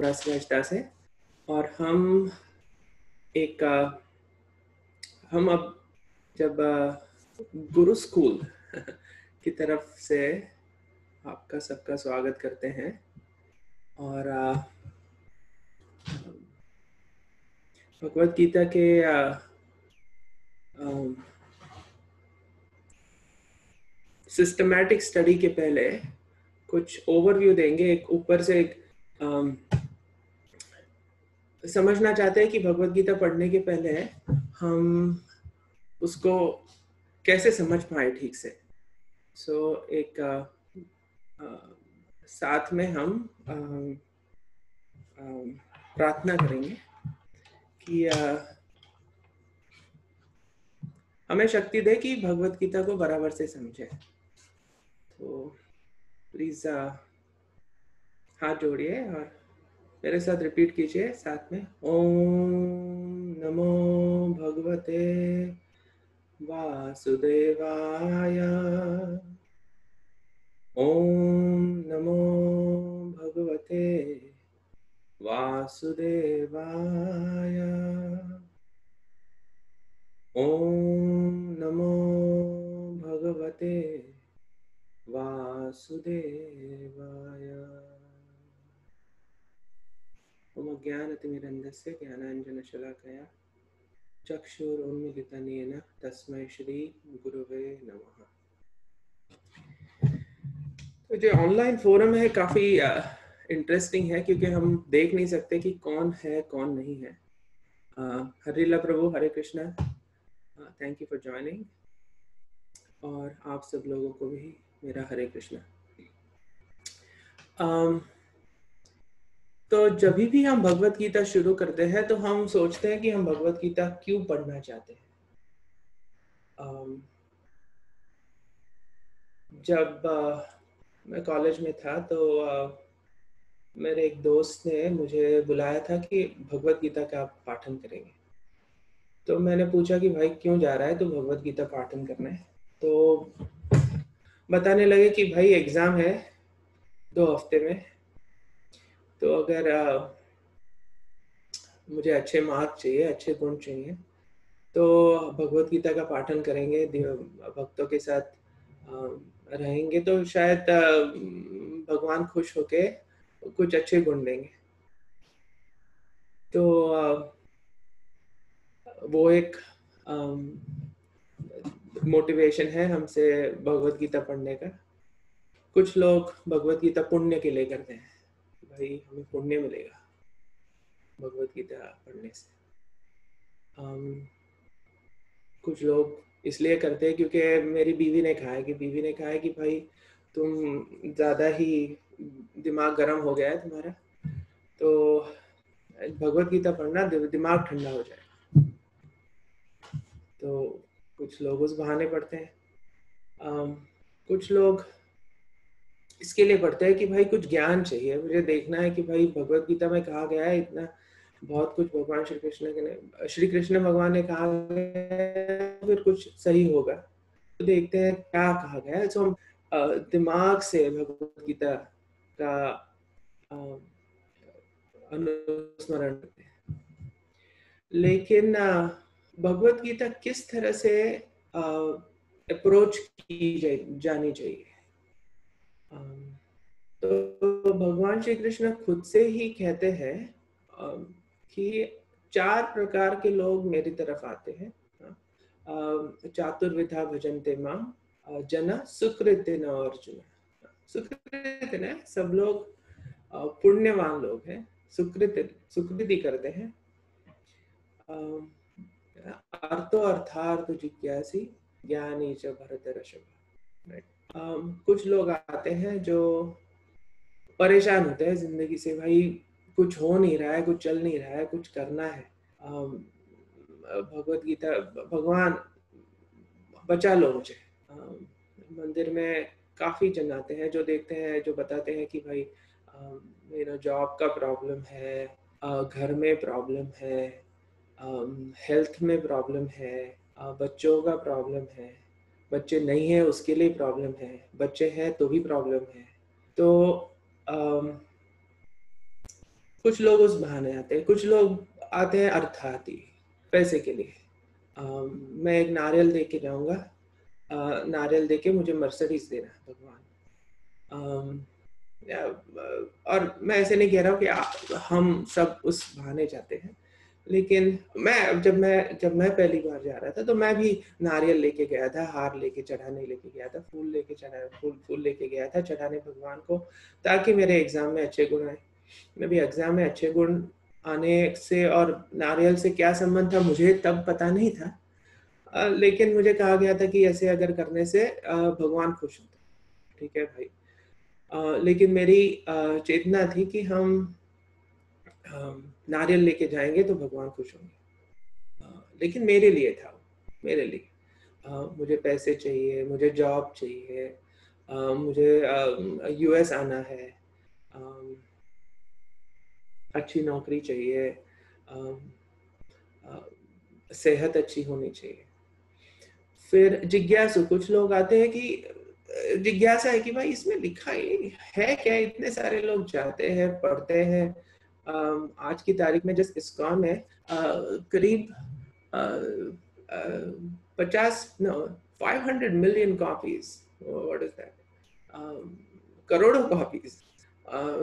राजदा से। और हम एक आ, हम अब जब आ, गुरु स्कूल की तरफ़ से आपका सबका स्वागत करते हैं। और भगवत गीता के आ, सिस्टमैटिक स्टडी के पहले कुछ ओवरव्यू देंगे। एक ऊपर से एक समझना चाहते हैं कि भगवत गीता पढ़ने के पहले हम उसको कैसे समझ पाए ठीक से? सो so, एक आ, आ, साथ में हम प्रार्थना करेंगे कि आ, हमें शक्ति दे कि भगवत गीता को बराबर से समझे। तो प्लीज़ हाथ जोड़िए और मेरे साथ रिपीट कीजिए, साथ में, ओम नमो भगवते वासुदेवाय। ओम नमो भगवते वासुदेवाय। ओम नमो भगवते वासुदेवाय। ओम ज्ञानतिमिरन्दस्य ज्ञानाञ्जनशलाकया चक्षुरुन्मिलितनेन तस्मै श्री गुरुवे नमः। तो जो ऑनलाइन फोरम है काफ़ी इंटरेस्टिंग है क्योंकि हम देख नहीं सकते कि कौन है कौन नहीं है। हरिला प्रभु Hare Krishna thank you for joining और आप सब लोगों को भी मेरा हरे कृष्णा। um, तो जब भी हम भगवत गीता शुरू करते हैं तो हम सोचते हैं कि हम भगवत गीता क्यों पढ़ना चाहते हैं? जब मैं कॉलेज में था तो मेरे एक दोस्त ने मुझे बुलाया था कि भगवत गीता का आप पाठन करेंगे। तो मैंने पूछा कि भाई क्यों जा रहा है तो भगवत गीता पाठन करना? तो बताने लगे कि भाई एग्ज़ाम है दो हफ़्ते में। तो अगर मुझे अच्छे मार्क चाहिए, अच्छे गुण चाहिए तो भगवत गीता का पाठन करेंगे भक्तों के साथ रहेंगे तो शायद भगवान खुश होके कुछ अच्छे गुण देंगे तो वो एक मोटिवेशन है हमसे भगवत गीता पढ़ने का। कुछ लोग भगवत गीता पुण्य के लिए करते हैं। भाई हमें पुण्य मिलेगा। भगवत गीता पढ़ने से। um, कुछ लोग इसलिए करते हैं क्योंकि मेरी बीवी ने कहा है कि बीवी ने कहा है कि भाई तुम ज़्यादा ही दिमाग गर्म हो गया है तुम्हारा। तो भगवत गीता पढ़ना दिमाग ठंडा हो जाए तो कुछ लोग उस बहाने पढ़ते हैं। um, कुछ लोग इसके लिए पढ़ते हैं कि भाई कुछ ज्ञान चाहिए। मुझे देखना है कि भाई भगवत गीता में कहा गया है इतना बहुत कुछ भगवान श्री कृष्ण ने श्री कृष्ण भगवान ने कहा फिर कुछ सही होगा। तो देखते हैं क्या कहा गया है। तो हम दिमाग से भगवत गीता का अनुस्मरण करते हैं। लेकिन भगवत गीता किस तरह से अप्रोच की जानी चाहिए? तो भगवान श्री कृष्ण खुद से ही कहते हैं कि चार प्रकार के लोग मेरी तरफ़ आते हैं। चातुर्विधा भजनते माँ जन सुकृत न अर्जुन। सुकृत न सब लोग पुण्यवान लोग हैं। सुकृत सुकृति करते हैं। अर्थो अर्थार्थ जिज्ञासी, ज्ञानी च भरत ऋषभ राइट कुछ लोग आते हैं जो परेशान होते हैं ज़िंदगी से, भाई, कुछ हो नहीं रहा है, कुछ चल नहीं रहा है, कुछ करना है। भगवत गीता, भगवान बचा लो मुझे। मंदिर में काफ़ी जन आते हैं जो देखते हैं, जो बताते हैं कि भाई मेरा जॉब का प्रॉब्लम है घर में प्रॉब्लम है हेल्थ में प्रॉब्लम है बच्चों का प्रॉब्लम है। बच्चे नहीं है उसके लिए प्रॉब्लम है। बच्चे हैं तो भी प्रॉब्लम है। तो कुछ लोग उस बहाने आते हैं। कुछ लोग आते हैं अर्थाती पैसे के लिए। आ, मैं एक नारियल दे के जाऊँगा। नारियल दे के मुझे मर्सडीज देना भगवान। और मैं ऐसे नहीं कह रहा हूँ कि हम सब उस बहाने जाते हैं। लेकिन मैं, जब मैं जब मैं पहली बार जा रहा था तो मैं भी नारियल लेके गया था, हार लेके, चढ़ाने लेके गया था, फूल लेके चढ़ा, फूल फूल लेके गया था, चढ़ाने भगवान को, ताकि मेरे एग्ज़ाम में अच्छे गुण आए। मैं भी एग्ज़ाम में अच्छे गुण आने से और नारियल से क्या संबंध था, मुझे तब पता नहीं था। लेकिन मुझे कहा गया था कि ऐसे अगर करने से भगवान खुश होते ठीक है भाई? लेकिन मेरी चेतना थी कि हम नारियल लेके जाएँगे तो भगवान खुश होंगे। लेकिन मेरे लिए था मेरे लिए। आ, मुझे पैसे चाहिए मुझे जॉब चाहिए आ, मुझे यूएस आना है आ, अच्छी नौकरी चाहिए सेहत अच्छी होनी चाहिए। फिर जिज्ञासु कुछ लोग आते हैं कि जिज्ञासा है कि भाई इसमें लिखा है क्या? इतने सारे लोग जाते हैं पढ़ते हैं आज की तारीख में जिस इस्कॉन में करीब पचास five hundred million copies what is that करोड़ों कॉपीज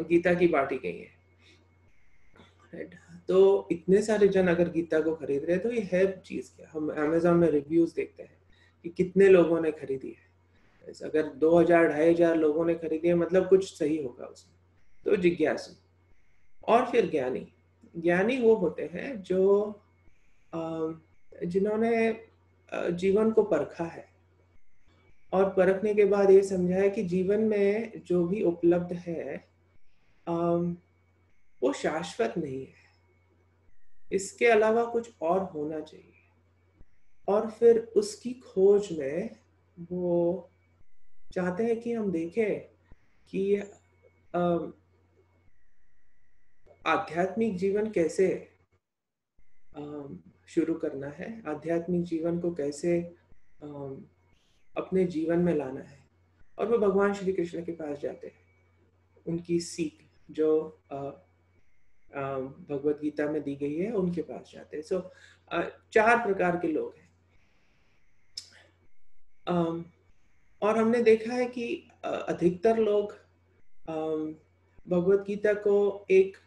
गीता की बांटी गई है। Right? तो इतने सारे जन अगर गीता को खरीद रहे हैं तो ये है चीज़ क्या? हम अमेजोन में रिव्यूज़ देखते हैं कि कितने लोगों ने खरीदी है। अगर दो हज़ार, ढाई हज़ार लोगों ने खरीदी है मतलब कुछ सही होगा उसमें। तो जिज्ञासु। और फिर ज्ञानी। ज्ञानी वो होते हैं जो जिन्होंने जीवन को परखा है। और परखने के बाद ये समझा है कि जीवन में जो भी उपलब्ध है वो शाश्वत नहीं है। इसके अलावा कुछ और होना चाहिए। और फिर उसकी खोज में वो चाहते हैं कि हम देखें कि आध्यात्मिक जीवन कैसे शुरू करना है? आध्यात्मिक जीवन को कैसे अपने जीवन में लाना है? और वो भगवान श्री कृष्ण के पास जाते हैं। उनकी सीख जो भगवत गीता में दी गई है, उनके पास जाते हैं। सो चार प्रकार के लोग हैं। और हमने देखा है कि अधिकतर लोग भगवत गीता को एक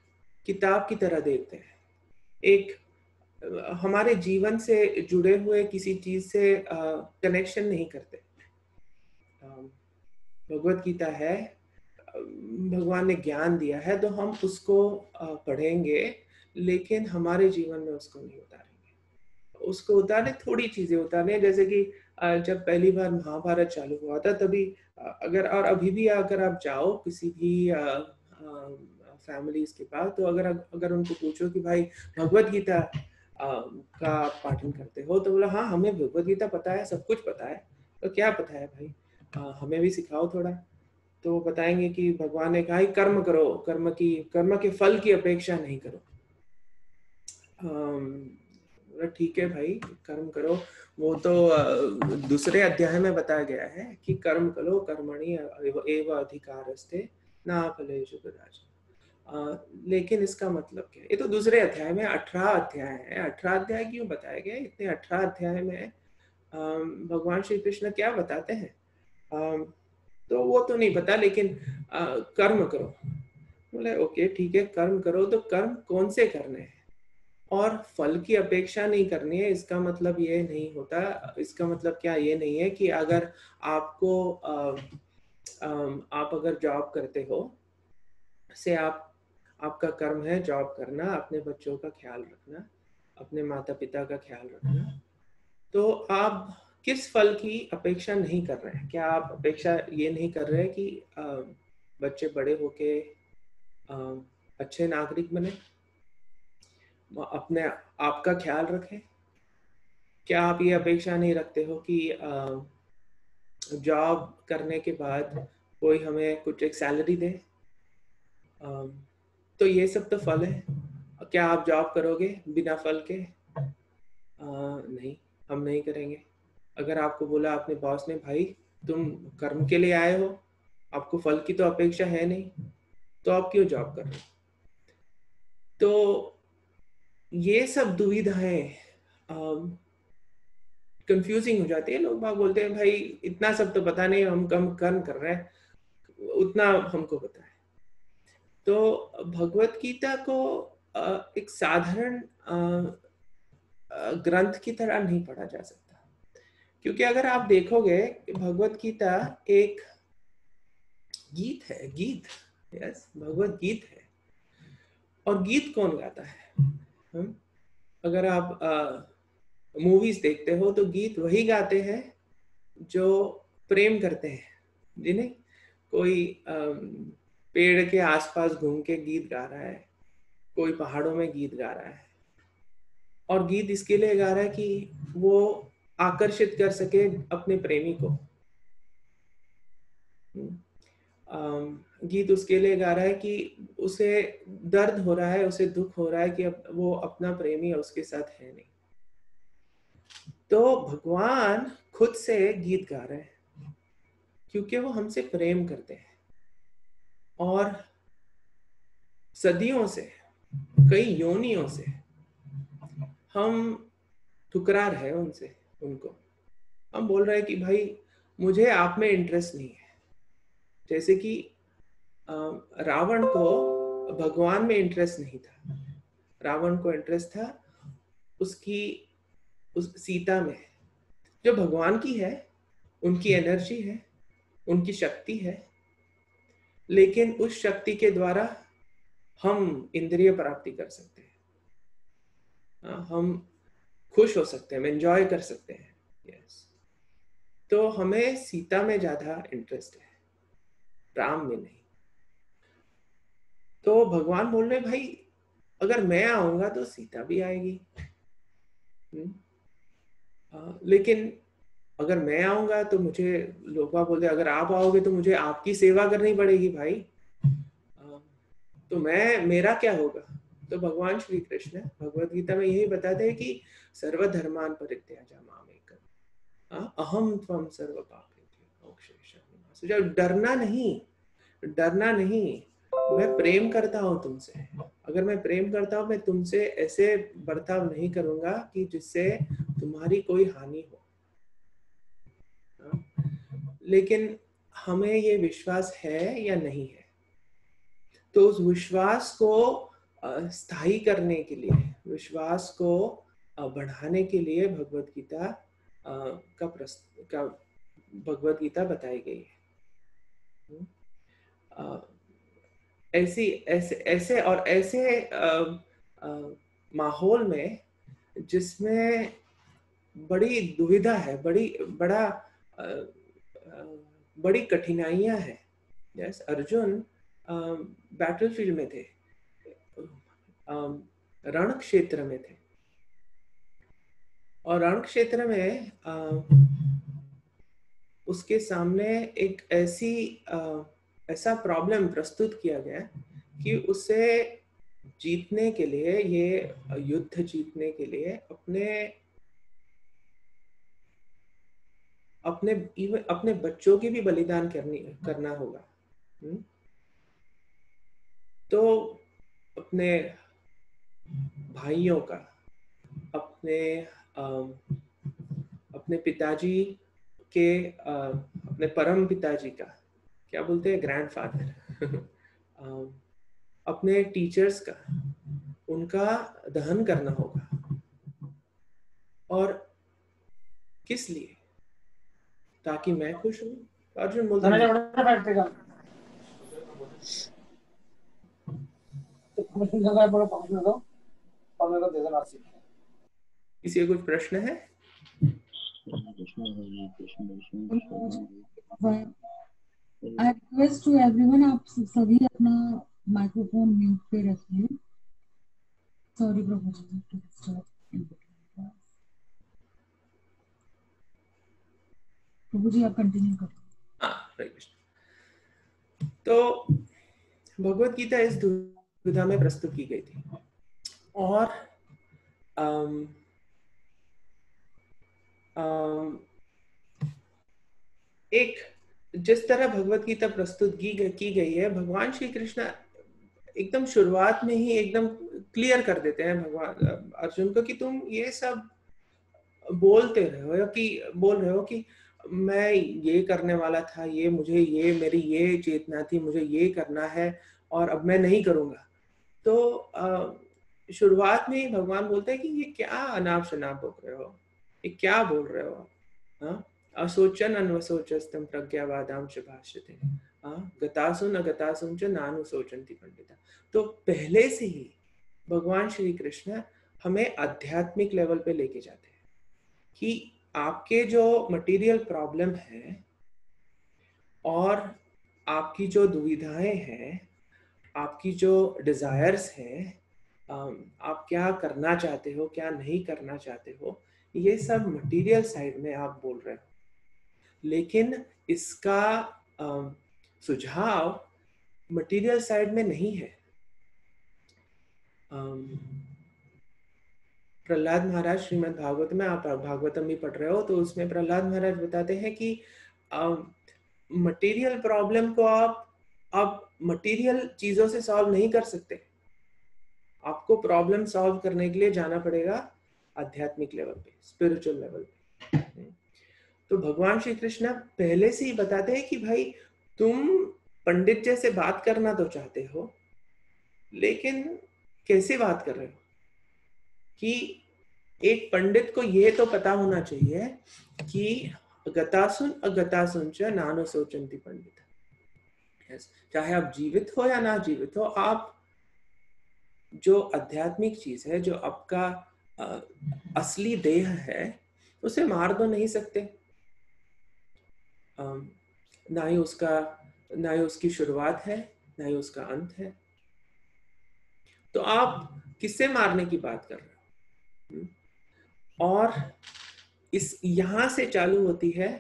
किताब की तरह देखते हैं। एक, हमारे जीवन से जुड़े हुए किसी चीज़ से कनेक्शन नहीं करते। भगवत गीता है भगवान ने ज्ञान दिया है तो हम उसको पढ़ेंगे, लेकिन हमारे जीवन में उसको नहीं उतारेंगे। उसको उतारने, थोड़ी चीज़ें उतारने, जैसे कि जब पहली बार महाभारत चालू हुआ था, तभी अगर, और अभी भी अगर आप जाओ किसी भी फैमिलीज़ के पास तो अगर अगर उनको पूछो कि भाई भगवत गीता का पाठन करते हो तो बोला हाँ हमें भगवत गीता पता है सब कुछ पता है। तो क्या पता है भाई? आ, हमें भी सिखाओ थोड़ा। तो बताएँगे कि भगवान ने कहा कर्म करो कर्म की कर्म के फल की अपेक्षा नहीं करो। ठीक है भाई कर्म करो। वो तो दूसरे अध्याय में बताया गया है कि कर्म करो कर्मणि एवं अधिकार ना फलेशु लेकिन इसका मतलब क्या ये तो दूसरे अध्याय में अठारह अध्याय है। अठारह अध्याय क्यों बताया गया? इतने अठारह अध्याय में भगवान श्री कृष्ण क्या बताते हैं? तो वो तो नहीं पता लेकिन आ, कर्म करो। बोले ओके ठीक है कर्म करो। तो कर्म कौन से करने हैं? और फल की अपेक्षा नहीं करनी है इसका मतलब ये नहीं होता। इसका मतलब क्या ये नहीं है कि अगर आपको आ, आ, आप अगर जॉब करते हो से आप आपका कर्म है जॉब करना, अपने बच्चों का ख्याल रखना, अपने माता पिता का ख्याल रखना। तो आप किस फल की अपेक्षा नहीं कर रहे हैं? क्या आप अपेक्षा ये नहीं कर रहे कि बच्चे बड़े होके अच्छे नागरिक बने? अपने आपका ख्याल रखें। क्या आप ये अपेक्षा नहीं रखते हो कि जॉब करने के बाद कोई हमें कुछ एक सैलरी दे? तो ये सब तो फल है। क्या आप जॉब करोगे बिना फल के? आ, नहीं हम नहीं करेंगे। अगर आपको बोला आपने बॉस ने भाई तुम कर्म के लिए आए हो आपको फल की तो अपेक्षा है नहीं तो आप क्यों जॉब कर रहे हो? तो ये सब दुविधाएँ कंफ्यूजिंग हो जाती है। लोग बाग बोलते हैं भाई इतना सब तो पता नहीं हम कम कर्म कर रहे हैं। उतना हमको पता है। तो भगवत गीता को एक साधारण ग्रंथ की तरह नहीं पढ़ा जा सकता। क्योंकि अगर आप देखोगे भगवत गीता एक गीत है गीत यस भगवत गीत है। और गीत कौन गाता है? हम अगर आप मूवीज़ देखते हो तो गीत वही गाते हैं जो प्रेम करते हैं। जिन्हें कोई आ, पेड़ के आसपास घूम के गीत गा रहा है, कोई पहाड़ों में गीत गा रहा है। और गीत इसके लिए गा रहा है कि वो आकर्षित कर सके अपने प्रेमी को। गीत उसके लिए गा रहा है कि उसे दर्द हो रहा है, उसे दुख हो रहा है कि वो अपना प्रेमी उसके साथ है नहीं। तो भगवान खुद से गीत गा रहे हैं, क्योंकि वो हमसे प्रेम करते हैं। और सदियों से, कई योनियों से हम ठुकरा रहे हैं उनसे, उनको। हम बोल रहे हैं कि भाई, मुझे आप में इंटरेस्ट नहीं है। जैसे कि रावण को भगवान में इंटरेस्ट नहीं था। रावण को इंटरेस्ट था उसकी, उस सीता में। जो भगवान की है, उनकी एनर्जी है, उनकी शक्ति है लेकिन उस शक्ति के द्वारा हम इंद्रिय प्राप्ति कर सकते हैं। हम खुश हो सकते हैं एंजॉय कर सकते हैं। यस तो हमें सीता में ज़्यादा इंटरेस्ट है राम में नहीं। तो भगवान बोल रहे भाई अगर मैं आऊँगा तो सीता भी आएगी। हुँ? आ, लेकिन अगर मैं आऊँगा तो मुझे लोग बोलते, अगर आप आओगे तो मुझे आपकी सेवा करनी पड़ेगी भाई। तो मैं, मेरा क्या होगा? तो भगवान श्री कृष्ण भगवत गीता में यही बताते हैं कि सर्वधर्मान परित्याजा अहम तम सर्व पाप डरना नहीं डरना नहीं, मैं प्रेम करता हूँ तुमसे। अगर मैं प्रेम करता हूँ, मैं तुमसे ऐसे बर्ताव नहीं करूँगा कि जिससे तुम्हारी कोई हानि हो। लेकिन हमें ये विश्वास है या नहीं है? तो उस विश्वास को स्थायी करने के लिए, विश्वास को बढ़ाने के लिए भगवत गीता का प्रस्त का भगवत गीता बताई गई है। ऐसी, ऐसे ऐसे और ऐसे माहौल में जिसमें बड़ी दुविधा है, बड़ी, बड़ा बड़ी कठिनाइयाँ हैं। जैसे अर्जुन बैटल फ़ील्ड में थे। रण क्षेत्र में थे। और रण क्षेत्र में आ, उसके सामने एक ऐसी आ, ऐसा प्रॉब्लम प्रस्तुत किया गया कि उसे जीतने के लिए ये युद्ध जीतने के लिए अपने अपने अपने बच्चों की भी बलिदान करनी करना होगा। हम्म? तो अपने भाइयों का अपने आ, अपने पिताजी के आ, अपने परम पिताजी का क्या बोलते हैं? ग्रैंडफादर अपने टीचर्स का उनका दहन करना होगा। और किस लिए? ताकि मैं खुश हूँ। अर्जुन बोलते किसी कुछ प्रश्न है? आई रिक्वेस्ट टू एवरीवन आप सभी अपना माइक्रोफोन म्यूट पे रखिए सॉरी प्रोफेसर जी आप कंटिन्यू करें। तो भगवत गीता इस दुविधा में प्रस्तुत की गई थी। और आम, आम, एक जिस तरह भगवत गीता प्रस्तुत की, की गई है भगवान श्री कृष्ण एकदम शुरुआत में ही एकदम क्लियर कर देते हैं भगवान अर्जुन को कि तुम ये सब बोलते रहे हो कि बोल रहे हो कि मैं ये करने वाला था, ये मुझे ये, मेरी ये चेतना थी, मुझे ये करना है और अब मैं नहीं करूँगा। तो शुरुआत में भगवान बोलते हैं कि ये क्या अनाप शनाप बोल रहे हो? ये क्या बोल रहे हो? असोचन अनवसोचस्तम प्रज्ञावादाम च भाष्यते। गतासुन अगतासुन च नानु सोचंती पंडिता। तो पहले से ही भगवान श्री कृष्ण हमें आध्यात्मिक लेवल पे लेके जाते हैं कि आपके जो मटेरियल प्रॉब्लम है और आपकी जो दुविधाएँ हैं, आपकी जो डिजायर्स हैं आप क्या करना चाहते हो, क्या नहीं करना चाहते हो, ये सब मटेरियल साइड में आप बोल रहे हो। लेकिन इसका सुझाव मटेरियल साइड में नहीं है। प्रहलाद महाराज श्रीमद भागवत में, आप भागवतम भी पढ़ रहे हो तो उसमें प्रहलाद महाराज बताते हैं कि मटेरियल प्रॉब्लम को आप आप मटेरियल चीज़ों से सॉल्व नहीं कर सकते। आपको प्रॉब्लम सॉल्व करने के लिए जाना पड़ेगा आध्यात्मिक लेवल पे स्पिरिचुअल लेवल पे। तो भगवान श्री कृष्ण पहले से ही बताते हैं कि भाई, तुम पंडित जैसे बात करना तो चाहते हो, लेकिन कैसे बात कर रहे हो? कि एक पंडित को यह तो पता होना चाहिए कि गतासुन अगतासुन च नानो सोचंती पंडित yes. चाहे आप जीवित हो या ना जीवित हो आप जो आध्यात्मिक चीज़ है जो आपका आ, असली देह है उसे मार तो नहीं सकते आ, ना ही उसका ना ही उसकी शुरुआत है ना ही उसका अंत है तो आप किससे मारने की बात कर रहे हो? और इस यहाँ से चालू होती है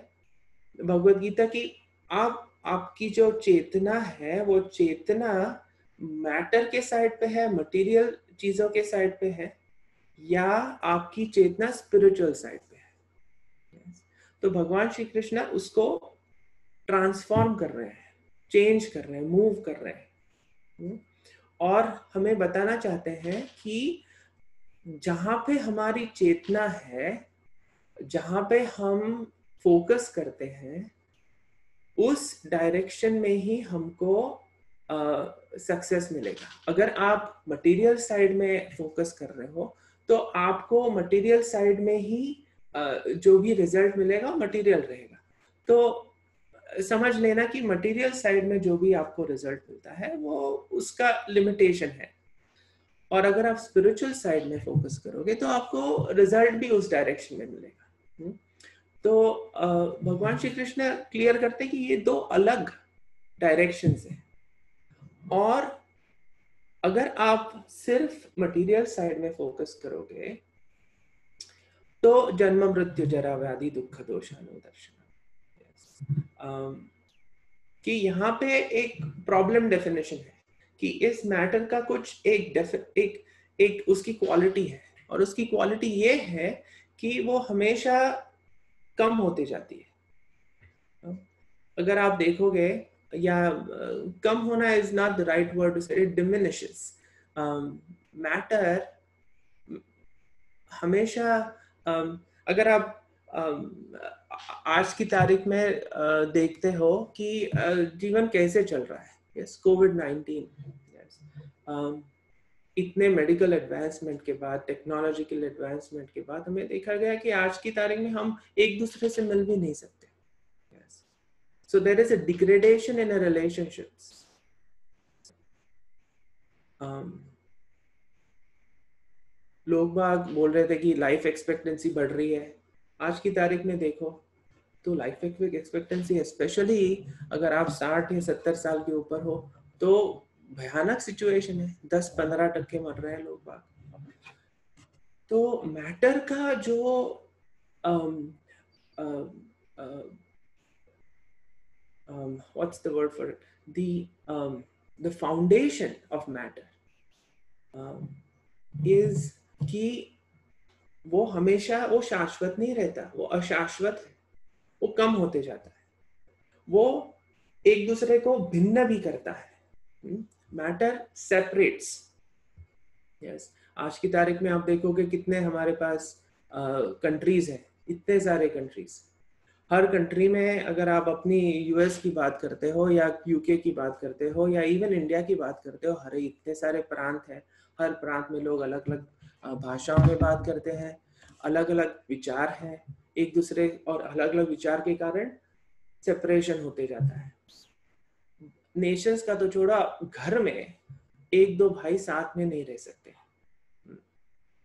भगवत गीता की आप आपकी जो चेतना है, वो चेतना मैटर के साइड पे है, मटेरियल चीज़ों के साइड पे है, या आपकी चेतना स्पिरिचुअल साइड पे है तो भगवान श्री कृष्ण उसको ट्रांसफॉर्म कर रहे हैं चेंज कर रहे हैं मूव कर रहे हैं? और हमें बताना चाहते हैं कि जहाँ पे हमारी चेतना है जहाँ पे हम फोकस करते हैं उस डायरेक्शन में ही हमको सक्सेस uh, मिलेगा। अगर आप मटेरियल साइड में फोकस कर रहे हो तो आपको मटेरियल साइड में ही uh, जो भी रिज़ल्ट मिलेगा मटेरियल रहेगा। तो समझ लेना कि मटेरियल साइड में जो भी आपको रिज़ल्ट मिलता है वो उसका लिमिटेशन है। और अगर आप स्पिरिचुअल साइड में फोकस करोगे तो आपको रिज़ल्ट भी उस डायरेक्शन में मिलेगा। हम्म? तो भगवान श्री कृष्ण क्लियर करते कि ये दो अलग डायरेक्शन है। और अगर आप सिर्फ़ मटेरियल साइड में फोकस करोगे तो जन्म, मृत्यु, जरा, व्याधि, दुख दोषानुदर्शन कि यहाँ पे एक प्रॉब्लम डेफिनेशन है। कि इस मैटर का कुछ एक एक एक उसकी क्वालिटी है। और उसकी क्वालिटी ये है कि वो हमेशा कम होती जाती है। अगर आप देखोगे या कम होना is not the right word it diminishes matter हमेशा um, अगर आप um, आज की तारीख में uh, देखते हो कि uh, जीवन कैसे चल रहा है। यस कोविड नाइनटीन इतने मेडिकल एडवांसमेंट के बाद टेक्नोलॉजिकल एडवांसमेंट के बाद हमें देखा गया कि आज की तारीख में हम एक दूसरे से मिल भी नहीं सकते। So there is a degradation in relationships लोग बाग बोल रहे थे कि लाइफ एक्सपेक्टेंसी बढ़ रही है। आज की तारीख में देखो तो लाइफ एक्सपेक्टेंसी स्पेशली अगर आप साठ या सत्तर साल के ऊपर हो तो भयानक सिचुएशन है। दस पंद्रह टक्के मर रहे हैं लोग बाग। तो मैटर का जो what's the word for the the foundation of matter is कि वो हमेशा वो शाश्वत नहीं रहता। वो अशाश्वत है वो कम होते जाता है। वो एक दूसरे को भिन्न भी करता है। matter separates यस आज की तारीख में आप देखोगे कितने हमारे पास कंट्रीज़ है। इतने सारे कंट्रीज़ हर कंट्री में अगर आप अपनी यूएस की बात करते हो या यूके की बात करते हो या इवन इंडिया की बात करते हो, हर इतने सारे प्रांत हैं। हर प्रांत में लोग अलग अलग भाषाओं में बात करते हैं। अलग अलग विचार हैं। एक दूसरे और अलग अलग विचार के कारण सेपरेशन होते जाता है। नेशंस का तो छोड़ा घर में एक दो भाई साथ में नहीं रह सकते।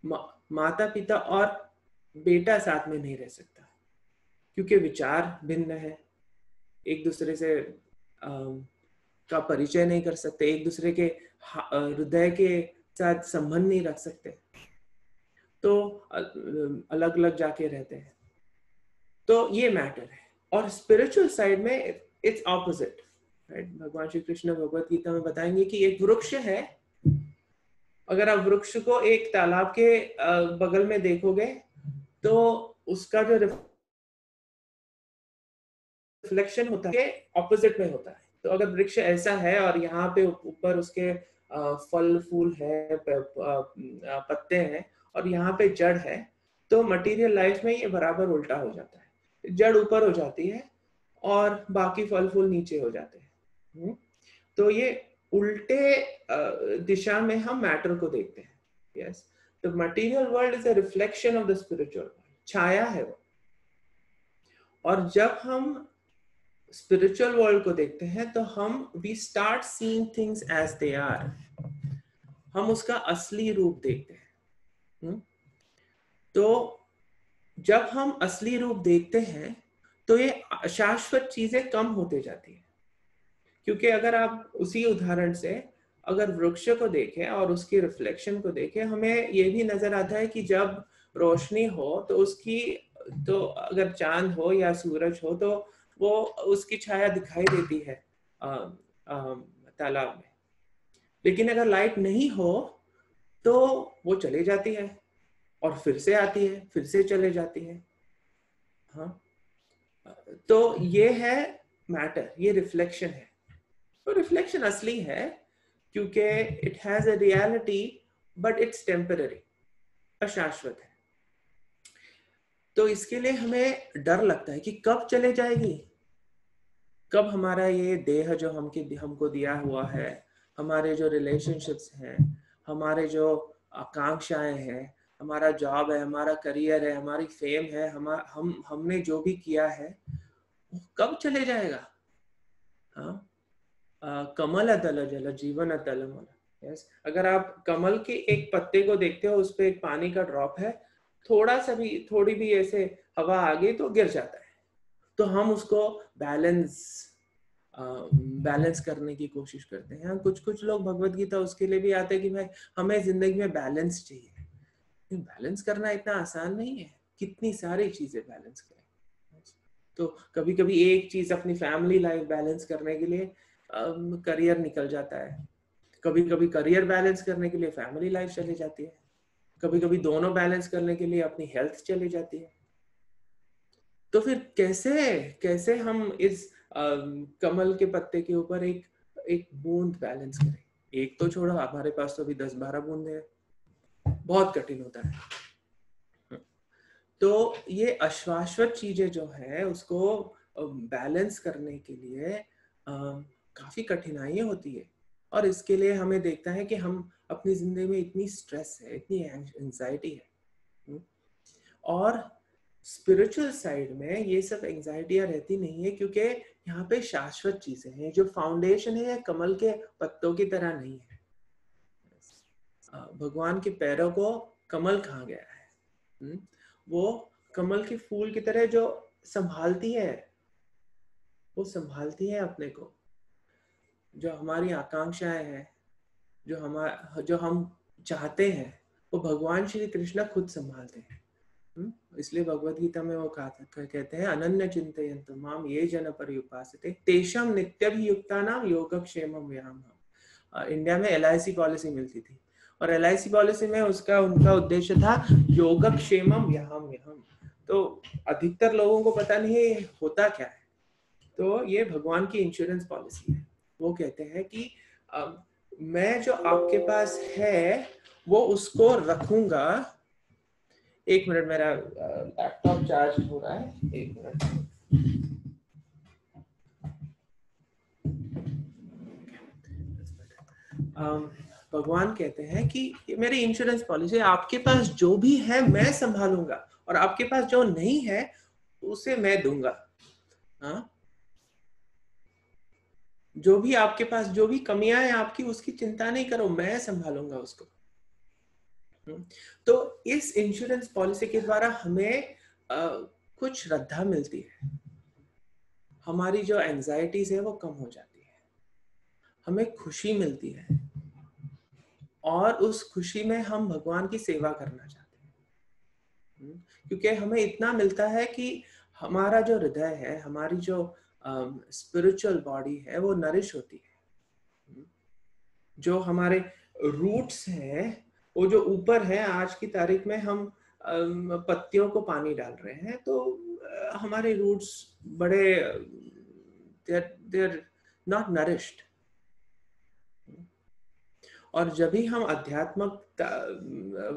मा, माता पिता और बेटा साथ में नहीं रह सकता। क्योंकि विचार भिन्न है। एक दूसरे से आ, का परिचय नहीं कर सकते। एक दूसरे के हृदय के साथ संबंध नहीं रख सकते। तो अलग अलग जाके रहते हैं। तो ये मैटर है। और स्पिरिचुअल साइड में इट्स ऑपोजिट राइट भगवान श्री कृष्ण भगवत गीता में बताएँगे कि एक वृक्ष है। अगर आप वृक्ष को एक तालाब के बगल में देखोगे तो उसका जो रिफ्लेक्शन होता है ऑपोजिट में होता है। तो अगर वृक्ष ऐसा है और यहाँ पे ऊपर उसके फल, फूल है पत्ते हैं और यहाँ पे जड़ है तो मटेरियल लाइफ में ये बराबर उल्टा हो जाता है। जड़ ऊपर हो जाती है और बाकी फल फूल नीचे हो जाते हैं हम्म? तो ये उल्टे दिशा में हम मैटर को देखते हैं yes the material world is a reflection of the spiritual world छाया है वो और जब हम स्पिरिचुअल वर्ल्ड को देखते हैं तो हम we start seeing things as they are हम उसका असली रूप देखते हैं हुँ? हम्म? तो जब हम असली रूप देखते हैं तो ये शाश्वत चीज़ें कम होते जाती है। क्योंकि अगर आप उसी उदाहरण से अगर वृक्ष को देखें और उसकी रिफ्लेक्शन को देखें, हमें ये भी नज़र आता है कि जब रोशनी हो तो उसकी तो अगर चाँद हो या सूरज हो तो वो उसकी छाया दिखाई देती है तालाब में। लेकिन अगर लाइट नहीं हो तो वो चली जाती है। और फिर से आती है, फिर से चले जाती है। हाँ। तो ये है मैटर ये रिफ्लेक्शन है। तो रिफ्लेक्शन असली है, क्योंकि it has a reality but it's temporary अशाश्वत है। तो इसके लिए हमें डर लगता है कि कब चले जाएगी? कब हमारा ये देह जो हमके, हमको दिया हुआ है, हमारे जो रिलेशनशिप्स हैं, हमारे जो आकांक्षाएँ हैं हमारा जॉब है, हमारा करियर है, हमारी फेम है, हम हम, हमने जो भी किया है, वो कब चले जाएगा? हाँ? कमल दल जल, जीवन अतल यस अगर आप कमल के एक पत्ते को देखते हो, उस पर एक पानी का ड्रॉप है, थोड़ा सा भी, थोड़ी भी ऐसे हवा आ गई तो गिर जाता है। तो हम उसको बैलेंस बैलेंस करने की कोशिश करते हैं। कुछ कुछ लोग भगवत गीता उसके लिए भी आते हैं कि भाई, हमें ज़िंदगी में बैलेंस चाहिए। बैलेंस करना इतना आसान नहीं है? कितनी सारी चीज़ें बैलेंस करें? तो कभी कभी एक चीज़ अपनी फैमिली लाइफ बैलेंस करने के लिए करियर निकल जाता है। कभी कभी करियर बैलेंस करने के लिए फैमिली लाइफ चली जाती है। कभी कभी दोनों बैलेंस करने के लिए अपनी हेल्थ चली जाती है। तो फिर कैसे कैसे हम इस आ, कमल के पत्ते के ऊपर एक एक बूंद बैलेंस करें? एक तो छोड़ो हमारे पास तो अभी दस बारह बूंदे हैं। बहुत कठिन होता है। तो ये अश्वाश्वत चीज़ें जो है, उसको बैलेंस करने के लिए काफ़ी कठिनाइयाँ होती है। और इसके लिए हमें देखता है कि हम अपनी ज़िंदगी में इतनी स्ट्रेस है, इतनी एंजाइटी है। हम्म। और स्पिरिचुअल साइड में ये सब एंजाइटियाँ रहती नहीं है, क्योंकि यहाँ पे शाश्वत चीज़ें हैं, जो फाउंडेशन है, या कमल के पत्तों की तरह नहीं है। भगवान के पैरों को कमल कहा गया है हम्म। वो कमल के फूल की तरह जो संभालती है, वो संभालती है अपने को जो हमारी आकांक्षाएँ हैं, जो हमारा जो हम चाहते हैं, वो भगवान श्री कृष्ण खुद संभालते हैं हम्म? इसलिए भगवत गीता में वो कहा कहते हैं, अनन्य चिंतयंत माम ये जन पर उपासते तेषम नित्य भी युक्ता नाम योगक्षेम व्याम इंडिया में LIC पॉलिसी मिलती थी और एल पॉलिसी में उसका, उनका उद्देश्य था योगक्षेम यहाम यहम तो अधिकतर लोगों को पता नहीं होता क्या है। तो ये भगवान की इंश्योरेंस पॉलिसी है। वो कहते हैं कि मैं जो आपके पास है, वो उसको रखूँगा। एक मिनट, मेरा लैपटॉप चार्ज हो रहा है। एक मिनट। भगवान कहते हैं कि मेरी इंश्योरेंस पॉलिसी आपके पास जो भी है मैं संभालूँगा और आपके पास जो नहीं है उसे मैं दूँगा। हाँ? जो भी आपके पास जो भी कमियाँ है आपकी उसकी चिंता नहीं करो मैं संभालूँगा उसको। हम्म, तो इस इंश्योरेंस पॉलिसी के द्वारा हमें आ, कुछ श्रद्धा मिलती है। हमारी जो एंजाइटीज है वो कम हो जाती है। हमें खुशी मिलती है। और उस खुशी में हम भगवान की सेवा करना चाहते हैं। हम्म, क्योंकि हमें इतना मिलता है कि हमारा जो हृदय है हमारी जो स्पिरिचुअल बॉडी है वो नरिश होती है। हम्म, जो हमारे रूट्स हैं वो जो ऊपर है आज की तारीख में हम पत्तियों को पानी डाल रहे हैं तो हमारे रूट्स बड़े देर नॉट नरिश्ड और जब भी हम अध्यात्मक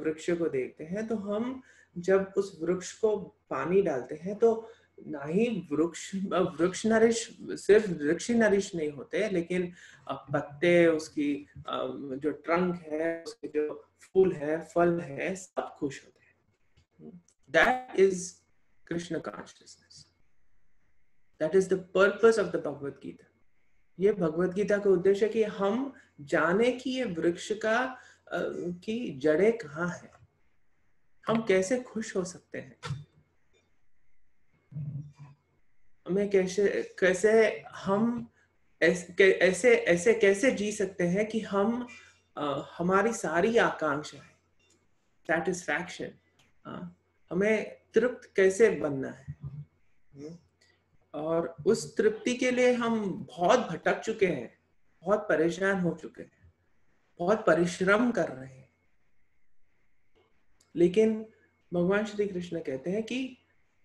वृक्ष को देखते हैं तो हम जब उस वृक्ष को पानी डालते हैं तो ना ही वृक्ष वृक्ष नरिश, सिर्फ़ वृक्ष नरिश नहीं होते, लेकिन पत्ते, उसकी जो ट्रंक है, उसके जो फूल है, फल है, सब खुश होते हैं। That is Krishna consciousness that is the purpose of the Bhagavad Gita ये भगवत गीता का उद्देश्य कि हम जाने कि ये वृक्ष का की जड़ें कहाँ है? हम कैसे खुश हो सकते हैं? हमें कैसे कैसे हम ऐसे ऐसे कैसे जी सकते हैं कि हम आ, हमारी सारी आकांक्षाएँ सेटिस्फैक्शन हमें तृप्त कैसे बनना है? हम्म? और उस तृप्ति के लिए हम बहुत भटक चुके हैं। बहुत परेशान हो चुके हैं, बहुत परिश्रम कर रहे हैं। लेकिन भगवान श्री कृष्ण कहते हैं कि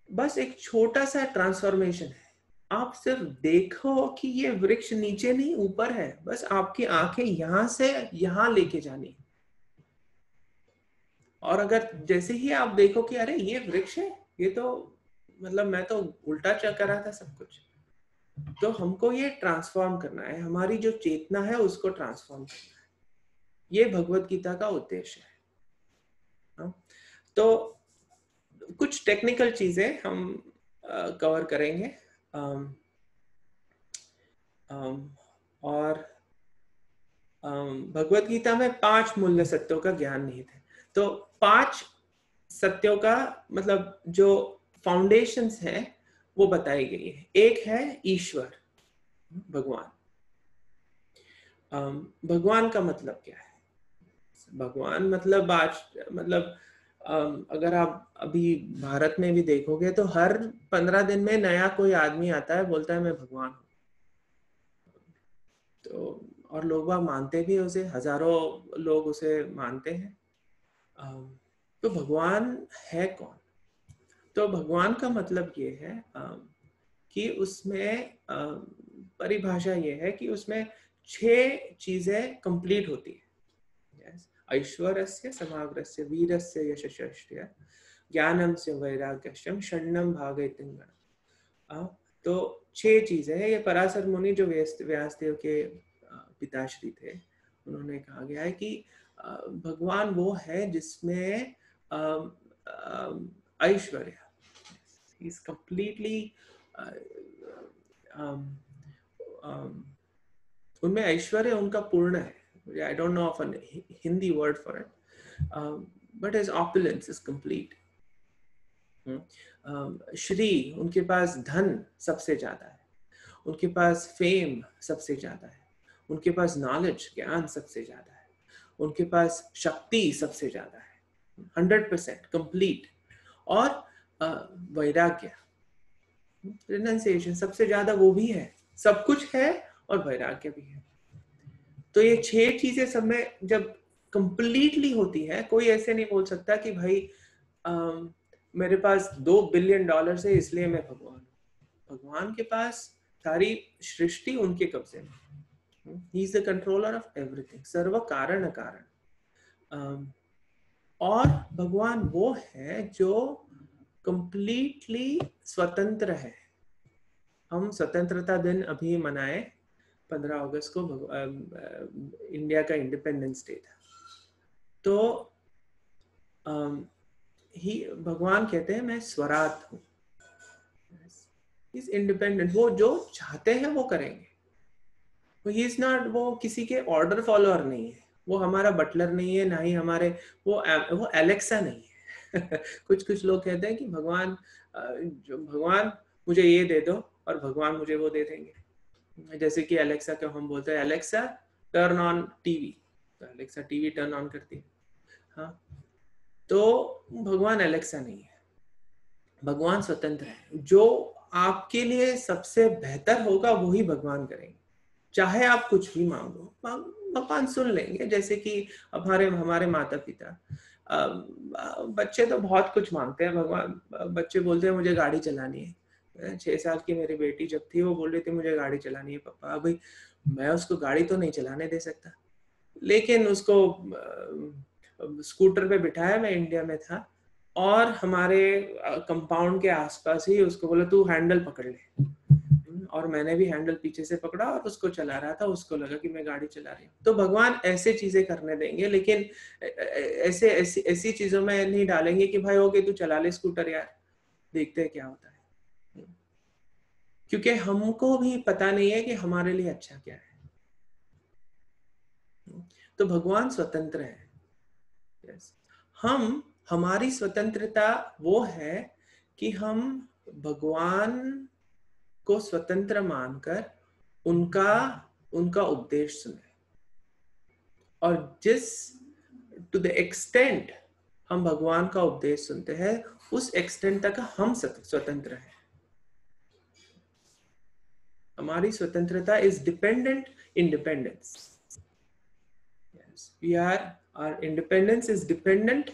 बस एक छोटा सा ट्रांसफॉर्मेशन है। आप सिर्फ़ देखो कि ये वृक्ष नीचे नहीं, ऊपर है। बस आपकी आँखें यहाँ से यहाँ लेके जानी और अगर जैसे ही आप देखो कि अरे ये वृक्ष है, ये तो मतलब मैं तो उल्टा चल कर रहा था सब कुछ। तो हमको ये ट्रांसफॉर्म करना है। हमारी जो चेतना है उसको ट्रांसफॉर्म करना है। ये भगवत गीता का उद्देश्य है। हाँ? तो कुछ टेक्निकल चीज़ें हम कवर करेंगे। आम, आम, और भगवत गीता में पाँच मूल्य सत्यों का ज्ञान निहित है। तो पाँच सत्यों का मतलब जो फाउंडेशंस है वो बताई गई है। एक है ईश्वर, भगवान। भगवान का मतलब क्या है? भगवान मतलब आज मतलब अगर आप अभी भारत में भी देखोगे तो हर पंद्रह दिन में नया कोई आदमी आता है, बोलता है, मैं भगवान हूँ। तो और लोग वह मानते भी उसे, हज़ारों लोग उसे मानते हैं। तो भगवान है कौन? तो भगवान का मतलब ये है कि उसमें परिभाषा ये है कि उसमें छह चीज़ें कंप्लीट होती है। ऐश्वर्य से समग्र से वीर से यशस्या ज्ञानम से वैराग्यम षण्णम भाग तो छह चीज़ें हैं। ये पराशर मुनि जो व्यासदेव के पिताश्री थे, उन्होंने कहा गया है कि भगवान वो है जिसमें ऐश्वर्य he's completely uh, um, um, उनमें ऐश्वर्य उनका पूर्ण है। I don't know of an Hindi word for it but his opulence is complete Shri उनके पास धन सबसे ज़्यादा है। उनके पास फेम सबसे ज़्यादा है। उनके पास नॉलेज ज्ञान सबसे ज़्यादा है। उनके पास शक्ति सबसे ज़्यादा है। हंड्रेड परसेंट कंप्लीट और वैराग्य। रिनाउंसिएशन सबसे ज़्यादा वो भी है। सब कुछ है और वैराग्य भी है। तो ये छह चीज़ें सब में जब कंप्लीटली होती है कोई ऐसे नहीं बोल सकता कि भाई आ, मेरे पास दो बिलियन डॉलर है इसलिए मैं भगवान भगवान के पास सारी सृष्टि उनके कब्जे में ही। Is the controller of everything सर्व कारण कारण और भगवान वो है जो कंप्लीटली स्वतंत्र है। हम स्वतंत्रता दिन अभी मनाए 15 अगस्त को इंडिया का इंडिपेंडेंस डे था। तो ही, भगवान कहते हैं, मैं स्वरात हूँ। इज़ इंडिपेंडेंट वो जो चाहते हैं, वो करेंगे। वो ही इज़ नॉट वो किसी के ऑर्डर फॉलोअर नहीं है। वो हमारा बटलर नहीं है, ना ही हमारे, वो वो एलेक्सा नहीं है। कुछ कुछ लोग कहते हैं कि भगवान भगवान मुझे ये दे दो और भगवान मुझे वो दे देंगे। जैसे कि एलेक्सा को हम बोलते हैं एलेक्सा टर्न ऑन टीवी तो एलेक्सा टीवी टर्न ऑन करती है। हाँ। तो भगवान एलेक्सा नहीं है। भगवान स्वतंत्र है। जो आपके लिए सबसे बेहतर होगा, वही भगवान करेंगे। चाहे आप कुछ भी मांगो भगवान सुन लेंगे। जैसे कि हमारे हमारे माता पिता बच्चे तो बहुत कुछ मांगते हैं, भगवान, बच्चे बोलते हैं, मुझे गाड़ी चलानी है। छह साल की मेरी बेटी जब थी, वो बोल रही थी, मुझे गाड़ी चलानी है, पापा। भाई, मैं उसको गाड़ी तो नहीं चलाने दे सकता। लेकिन उसको स्कूटर पे बिठाया, मैं इंडिया में था और हमारे कंपाउंड के आसपास ही उसको बोला, तू हैंडल पकड़ ले। और मैंने भी हैंडल पीछे से पकड़ा और उसको चला रहा था, उसको लगा कि मैं गाड़ी चला रही हूँ। तो भगवान ऐसे चीज़ें करने देंगे, लेकिन ऐसे, ऐसी ऐसी चीज़ों में नहीं डालेंगे कि भाई, ओके, तू चला ले स्कूटर यार, देखते हैं क्या होता है। क्योंकि हमको भी पता नहीं है कि हमारे लिए अच्छा क्या है। तो भगवान स्वतंत्र है। हम, हमारी स्वतंत्रता वो है कि हम भगवान को स्वतंत्र मानकर उनका उनका उपदेश सुने। और जिस टू द एक्सटेंट हम भगवान का उपदेश सुनते हैं, उस एक्सटेंट तक हम स्वतंत्र हैं। हमारी स्वतंत्रता is dependent independence we are are independence is dependent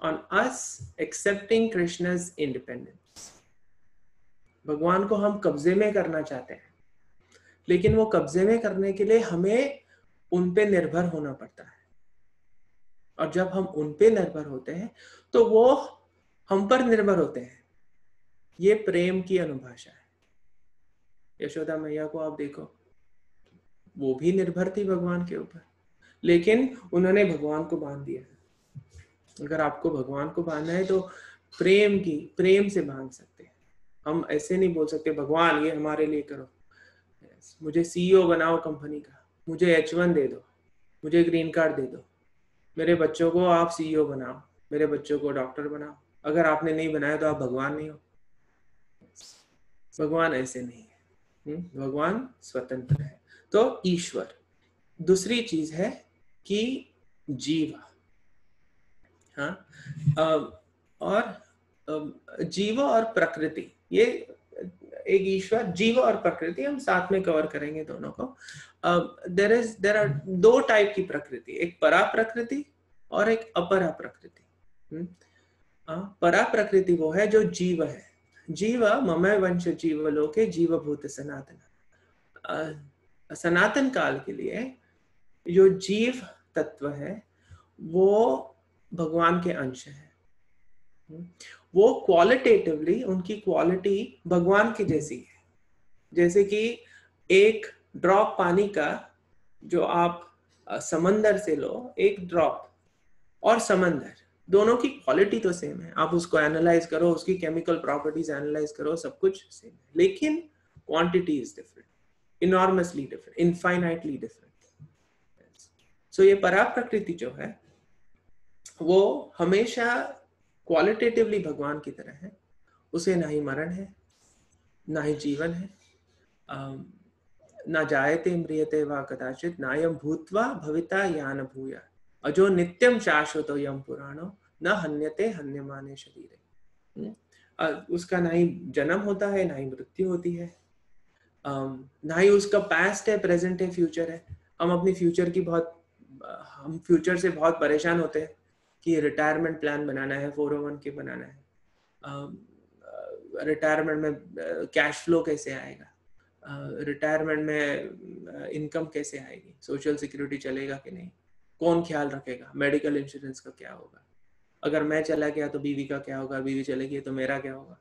on us accepting Krishna's independence. भगवान को हम कब्जे में करना चाहते हैं। लेकिन वो कब्जे में करने के लिए हमें उन पे निर्भर होना पड़ता है। और जब हम उन पे निर्भर होते हैं तो वो हम पर निर्भर होते हैं। ये प्रेम की अनुभाषा है। यशोदा मैया को आप देखो, वो भी निर्भर थी भगवान के ऊपर। लेकिन उन्होंने भगवान को बाँध दिया अगर आपको भगवान को बांधना है तो प्रेम की, प्रेम से बाँध सकते हैं। हम ऐसे नहीं बोल सकते भगवान ये हमारे लिए करो। मुझे सीईओ e बनाओ कंपनी का। मुझे एच वन दे दो। मुझे ग्रीन कार्ड दे दो। मेरे बच्चों को आप सीईओ e बनाओ। मेरे बच्चों को डॉक्टर बनाओ। अगर आपने नहीं बनाया तो आप भगवान नहीं हो। भगवान ऐसे नहीं है। हम्म, भगवान स्वतंत्र है। तो ईश्वर। दूसरी चीज़ है कि जीवा। हाँ? और जीव और प्रकृति। ये एक ईश्वर जीव और प्रकृति हम साथ में कवर करेंगे दोनों को। देर इज़ देर आर दो टाइप की प्रकृति एक परा प्रकृति और एक अपरा प्रकृति। हम्म, परा प्रकृति वो है जो जीव है। जीव ममय वंश जीव लोके जीव भूत सनातन सनातन काल के लिए जो जीव तत्व है वो भगवान के अंश है। वो क्वालिटेटिवली उनकी क्वालिटी भगवान की जैसी है। जैसे कि एक ड्रॉप पानी का जो आप समंदर से लो, एक ड्रॉप और समंदर, दोनों की क्वालिटी तो सेम है। आप उसको एनालाइज करो, उसकी केमिकल प्रॉपर्टीज़ एनालाइज करो, सब कुछ सेम है। लेकिन quantity is different enormously different infinitely different so ये परा प्रकृति जो है, वो हमेशा क्वालिटेटिवली भगवान की तरह है। उसे ना ही मरण है, ना ही जीवन है। न जायते म्रियते व कदाचित नायम भूतवा भविता यान भूया। अजो नित्यम शाश्वत यम पुराणो, न हन्यते हन्यमाने शरीर। हम्म? उसका ना ही जन्म होता है, ना ही मृत्यु होती है। ना ही उसका पास्ट है प्रेजेंट है फ्यूचर है। हम अपनी फ्यूचर की बहुत हम फ्यूचर से बहुत परेशान होते हैं। कि रिटायरमेंट प्लान बनाना है फोर वन के बनाना है। रिटायरमेंट में कैश फ्लो कैसे आएगा? रिटायरमेंट में इनकम कैसे आएगी? सोशल सिक्योरिटी चलेगा कि नहीं? कौन ख्याल रखेगा? मेडिकल इंश्योरेंस का क्या होगा? अगर मैं चला गया तो बीवी का क्या होगा? बीवी चलेगी तो मेरा क्या होगा?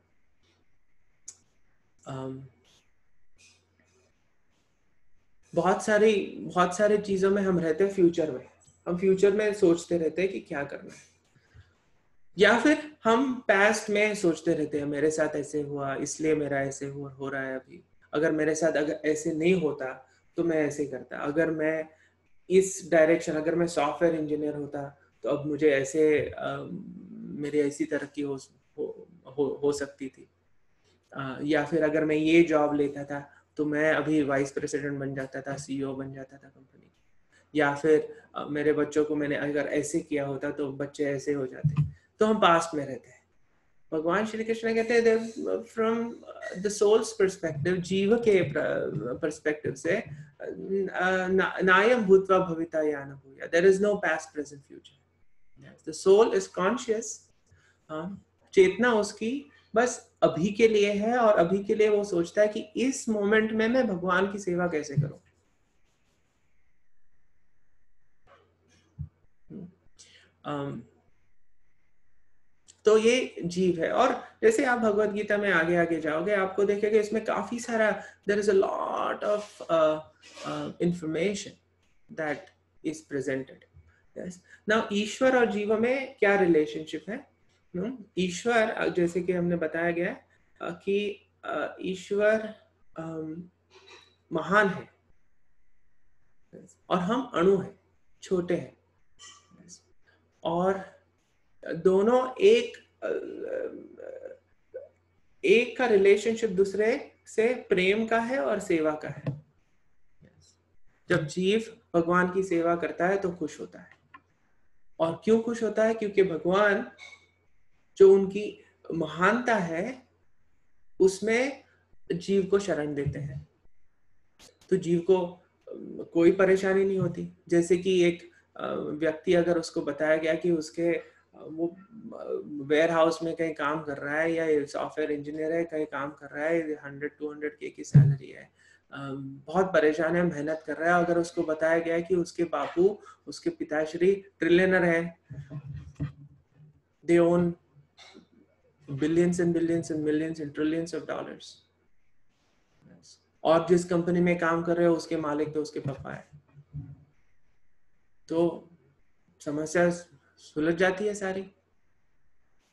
बहुत सारी बहुत सारी चीज़ों में हम रहते हैं फ्यूचर में। हम फ्यूचर में सोचते रहते हैं कि क्या करना है। या फिर हम पास्ट में सोचते रहते हैं मेरे साथ ऐसे हुआ इसलिए मेरा ऐसे हुआ हो रहा है अभी। अगर मेरे साथ अगर ऐसे नहीं होता तो मैं ऐसे करता। अगर मैं इस डायरेक्शन अगर मैं सॉफ्टवेयर इंजीनियर होता तो अब मुझे ऐसे आ, मेरी ऐसी तरक्की हो, हो हो हो सकती थी। आ, या फिर अगर मैं ये जॉब लेता था तो मैं अभी वाइस प्रेसिडेंट बन जाता था सीईओ बन जाता था कंपनी या फिर मेरे बच्चों को मैंने अगर ऐसे किया होता तो बच्चे ऐसे हो जाते। तो हम पास्ट में रहते हैं। भगवान श्री कृष्ण कहते हैं फ्रॉम द सोल्स परस्पेक्टिव जीव के परस्पेक्टिव से नायम भूतवा भविता या भूया। There is no past present future the soul is conscious चेतना उसकी बस अभी के लिए है और अभी के लिए वो सोचता है कि इस मोमेंट में मैं भगवान की सेवा कैसे करूँ। तो ये जीव है। और जैसे आप भगवत गीता में आगे आगे जाओगे, आपको देखेगा इसमें काफ़ी सारा there is a lot of information that is presented yes now ईश्वर और जीव में क्या रिलेशनशिप है? ईश्वर जैसे कि हमने बताया गया है कि ईश्वर महान है। और हम अणु हैं, छोटे हैं। और दोनों एक एक का रिलेशनशिप दूसरे से प्रेम का है और सेवा का है। जब जीव भगवान की सेवा करता है तो खुश होता है। और क्यों खुश होता है? क्योंकि भगवान जो उनकी महानता है, उसमें जीव को शरण देते हैं। तो जीव को कोई परेशानी नहीं होती। जैसे कि एक व्यक्ति अगर उसको बताया गया कि उसके वो वेयर हाउस में कहीं काम कर रहा है या सॉफ्टवेयर इंजीनियर है, कहीं काम कर रहा है हंड्रेड टू हंड्रेड के की सैलरी है। बहुत परेशान है, मेहनत कर रहा है, अगर उसको बताया गया कि उसके बापू, उसके पिताश्री ट्रिलियनर है। They own billions and billions and millions and trillions of dollars और जिस कंपनी में काम कर रहे हो, उसके मालिक तो उसके पापा है। तो समस्या सुलझ जाती है सारी।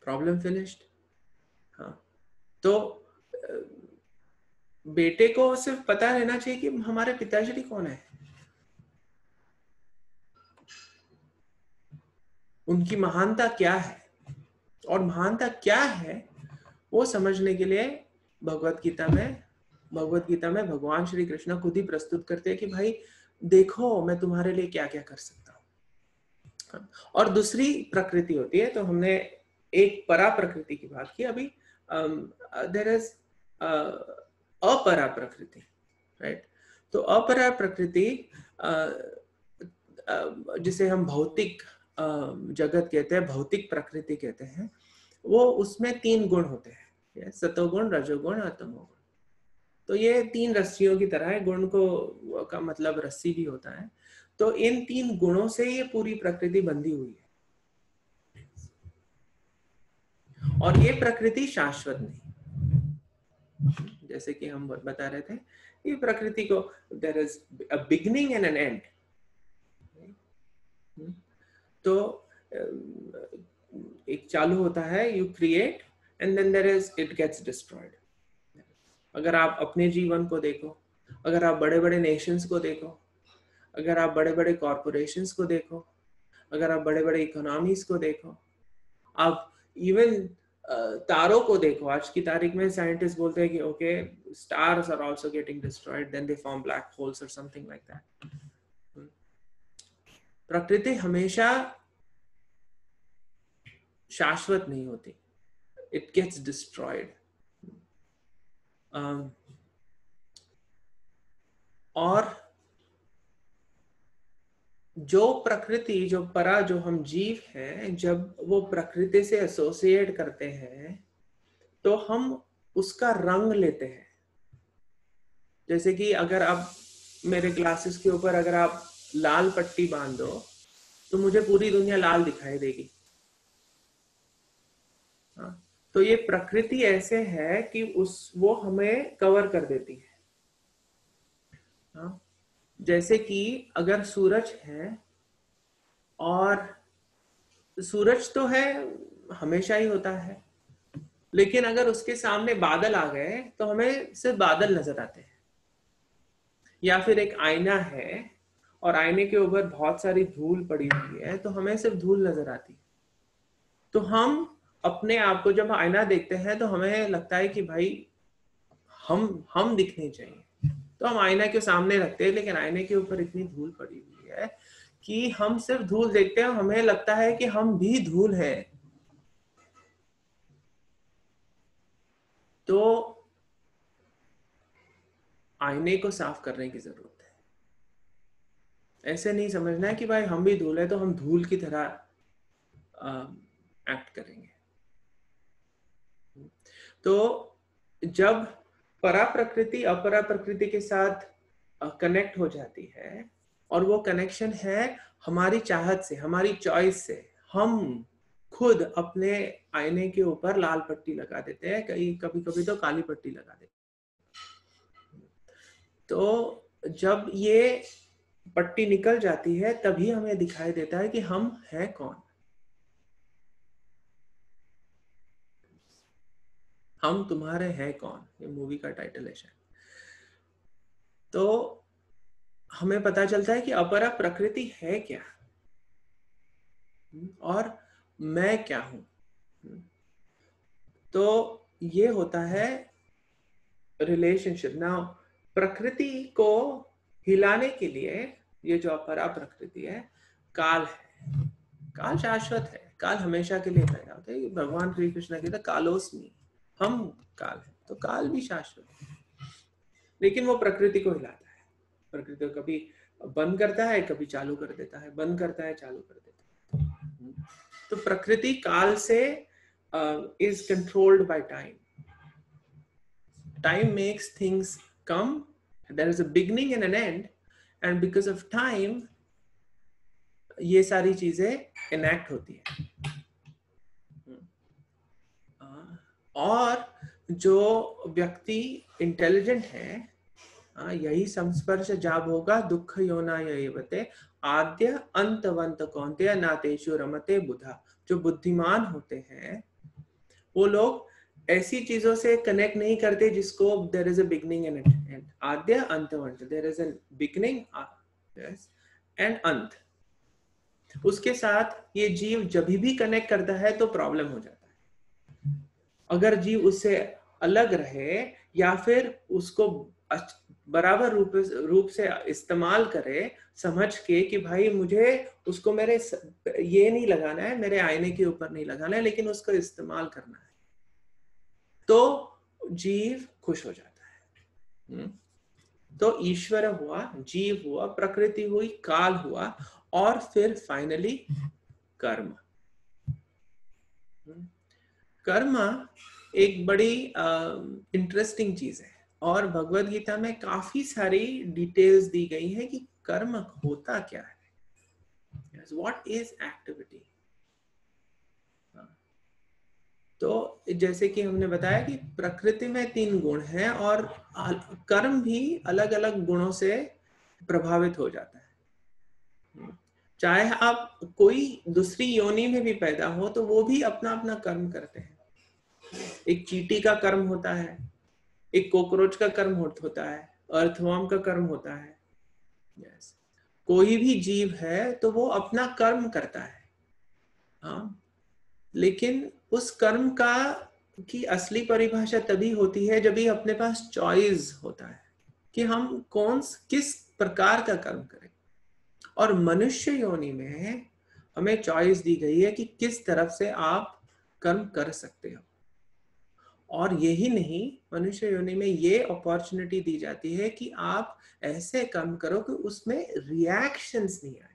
प्रॉब्लम फिनिश्ड हाँ। तो बेटे को सिर्फ़ पता रहना चाहिए कि हमारे पिताश्री कौन है। उनकी महानता क्या है? और महानता क्या है, वो समझने के लिए भगवत गीता में, भगवत गीता में भगवान श्री कृष्ण खुद ही प्रस्तुत करते हैं कि भाई, देखो मैं तुम्हारे लिए क्या क्या कर सकता और दूसरी प्रकृति होती है तो हमने एक परा प्रकृति की बात की। अभी देर इज़ अपरा प्रकृति राइट तो अपरा प्रकृति जिसे हम भौतिक जगत कहते हैं, भौतिक प्रकृति कहते हैं, वो उसमें तीन गुण होते हैं। सतोगुण, रजोगुण और तमोगुण। तो ये तीन रस्सियों की तरह है, गुण को, का मतलब रस्सी भी होता है। तो इन तीन गुणों से ये पूरी प्रकृति बंधी हुई है। और ये प्रकृति शाश्वत नहीं। जैसे कि हम बता रहे थे, ये प्रकृति को there is a beginning and an end तो एक चालू होता है you create and then there is it gets destroyed अगर आप अपने जीवन को देखो, अगर आप बड़े बड़े नेशंस को देखो अगर आप बड़े बड़े कॉरपोरेशन को देखो, अगर आप बड़े बड़े इकोनॉमीज को देखो, आप इवन तारों को देखो। आज की तारीख में साइंटिस्ट बोलते हैं कि okay stars are also getting destroyed then they form black holes और समथिंग लाइक दैट प्रकृति हमेशा शाश्वत नहीं होती। इट गेट्स डिस्ट्रॉयड और जो प्रकृति, जो परा, जो हम जीव हैं, जब वो प्रकृति से एसोसिएट करते हैं तो हम उसका रंग लेते हैं। जैसे कि अगर आप मेरे ग्लासेस के ऊपर अगर आप लाल पट्टी बाँध दो तो मुझे पूरी दुनिया लाल दिखाई देगी। हाँ तो ये प्रकृति ऐसे है कि उस, वो हमें कवर कर देती है। हाँ जैसे कि अगर सूरज है और सूरज तो है, हमेशा ही होता है। लेकिन अगर उसके सामने बादल आ गए तो हमें सिर्फ़ बादल नज़र आते हैं। या फिर एक आईना है और आईने के ऊपर बहुत सारी धूल पड़ी हुई है तो हमें सिर्फ़ धूल नज़र आती है। तो हम अपने आप को जब आईना देखते हैं तो हमें लगता है कि भाई, हम हम दिखने चाहिए। तो हम आईना के सामने रखते हैं, लेकिन आईने के ऊपर इतनी धूल पड़ी हुई है कि हम सिर्फ़ धूल देखते हैं हमें लगता है कि हम भी धूल है। तो आईने को साफ़ करने की ज़रूरत है। ऐसे नहीं समझना है कि भाई हम भी धूल है तो हम धूल की तरह एक्ट करेंगे। तो जब परा प्रकृति अपरा प्रकृति के साथ कनेक्ट हो जाती है और वो कनेक्शन है हमारी चाहत से, हमारी चॉइस से। हम खुद अपने आईने के ऊपर लाल पट्टी लगा देते हैं, कई कभी कभी तो काली पट्टी लगा देते तो जब ये पट्टी निकल जाती है, तभी हमें दिखाई देता है कि हम हैं कौन। हम तुम्हारे हैं कौन? ये मूवी का टाइटल है शायद। तो हमें पता चलता है कि अपरा प्रकृति है क्या? और मैं क्या हूँ? तो ये होता है रिलेशनशिप ना प्रकृति को हिलाने के लिए ये जो अपरा प्रकृति है, काल है। काल शाश्वत है। काल हमेशा के लिए पैदा होता है। भगवान श्री कृष्ण कहते कालोस्मी। हम काल है तो काल भी शाश्वत है। लेकिन वो प्रकृति को हिलाता है। प्रकृति को कभी बंद करता है, कभी चालू कर देता है, बंद करता है, चालू कर देता है। तो प्रकृति काल से is controlled by time time makes things come there is a beginning and an end end because of time ये सारी चीज़ें इनेक्ट होती है। और जो व्यक्ति इंटेलिजेंट है हाँ, यही संस्पर्श जाब होगा दुख योना ये आद्य अंतवंत कौनते नातेशु रमते बुधा। जो बुद्धिमान होते हैं वो लोग ऐसी चीज़ों से कनेक्ट नहीं करते जिसको there is a beginning and end आद्य अंतवंत there is a beginning and अंत। उसके साथ ये जीव जब भी कनेक्ट करता है तो प्रॉब्लम हो जाता है। अगर जीव उससे अलग रहे या फिर उसको बराबर रूप रूप से इस्तेमाल करे समझ के कि भाई मुझे उसको मेरे ये नहीं लगाना है मेरे आईने के ऊपर नहीं लगाना है लेकिन उसको इस्तेमाल करना है तो जीव खुश हो जाता है हम्म। तो ईश्वर हुआ जीव हुआ प्रकृति हुई काल हुआ और फिर फाइनली कर्म हम्म। कर्म एक बड़ी इंटरेस्टिंग चीज़ है। और भगवत गीता में काफ़ी सारी डिटेल्स दी गई है कि कर्म होता क्या है। व्हाट इज़ एक्टिविटी तो जैसे कि हमने बताया कि प्रकृति में तीन गुण हैं और कर्म भी अलग अलग गुणों से प्रभावित हो जाता है। चाहे आप कोई दूसरी योनि में भी पैदा हो तो वो भी अपना अपना कर्म करते हैं। एक चीटी का कर्म होता है, एक कॉकरोच का कर्म होता है अर्थवॉर्म का कर्म होता है। Yes. कोई भी जीव है तो वो अपना कर्म करता है। हाँ। लेकिन उस कर्म का की असली परिभाषा तभी होती है जब ही अपने पास चॉइस होता है कि हम कौन किस प्रकार का कर्म करें। और मनुष्य योनि में हमें चॉइस दी गई है कि किस तरफ़ से आप कर्म कर सकते हो। और यही नहीं मनुष्य योनि में ये अपॉर्चुनिटी दी जाती है कि आप ऐसे कर्म करो कि उसमें रिएक्शंस नहीं आए।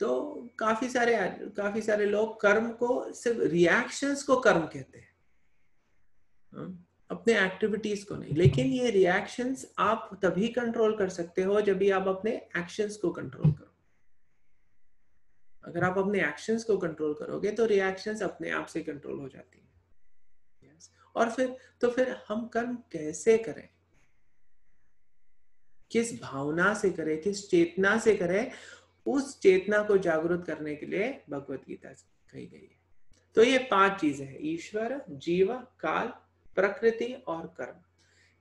तो काफ़ी सारे काफ़ी सारे लोग कर्म को सिर्फ़ रिएक्शंस को कर्म कहते हैं। हाँ, अपने एक्टिविटीज़ को नहीं लेकिन ये रिएक्शंस आप तभी कंट्रोल कर सकते हो जब भी आप अपने एक्शंस को कंट्रोल करो। अगर आप अपने एक्शंस को कंट्रोल करोगे तो रिएक्शंस अपने आप से कंट्रोल हो जाती है। Yes. और फिर तो फिर हम कर्म कैसे करें? किस भावना से करें, किस चेतना से करें, उस चेतना को जागरूक करने के लिए भगवत गीता कही गई है। तो ये पाँच चीज़ें हैं, ईश्वर, जीव, काल, प्रकृति और कर्म।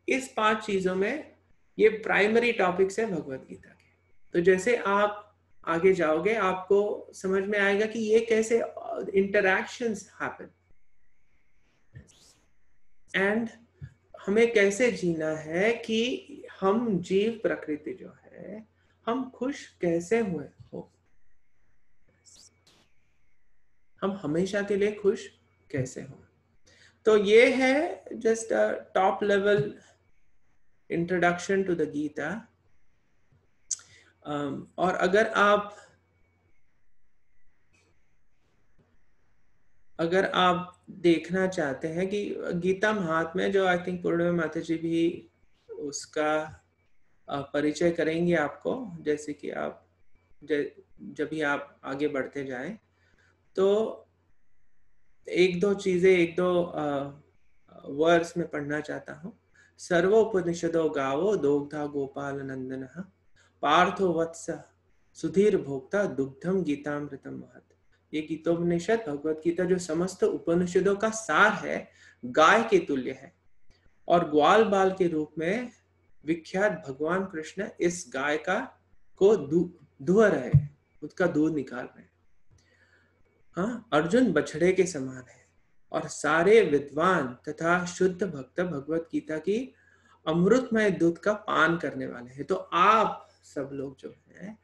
इस पाँच चीज़ों में ये प्राइमरी टॉपिक्स है भगवत गीता के। तो जैसे आप आगे जाओगे, आपको समझ में आएगा कि ये कैसे इंटरक्शन हैपन एंड हमें कैसे जीना है कि हम जीव प्रकृति जो है, हम खुश कैसे हुए हो? हम हमेशा के लिए खुश कैसे हो? तो ये है just top level introduction to the Gita और अगर आप अगर आप देखना चाहते हैं कि गीता महात्म्य जो आई थिंक पूर्णिमा माता जी भी उसका परिचय करेंगे आपको, जैसे कि आप जब भी आप आगे बढ़ते जाएँ तो एक दो चीज़ें, एक दो वर्ड्स में पढ़ना चाहता हूँ। सर्वोपनिषदो गावो दोग्धा गोपाल नंदन पार्थो वत्स। सुधीर भोक्ता दुग्धम गीतामृतम महत। ये गीतोपनिषद भगवत गीता जो समस्त उपनिषदों का सार है, गाय के तुल्य है। और ग्वाल बाल के रूप में विख्यात भगवान कृष्ण इस गाय का को धुआ रहे उसका दूध निकाल रहे हाँ अर्जुन बछड़े के समान है। और सारे विद्वान तथा शुद्ध भक्त भगवत गीता की अमृतमय दूध का पान करने वाले हैं। तो आप सब लोग जो है,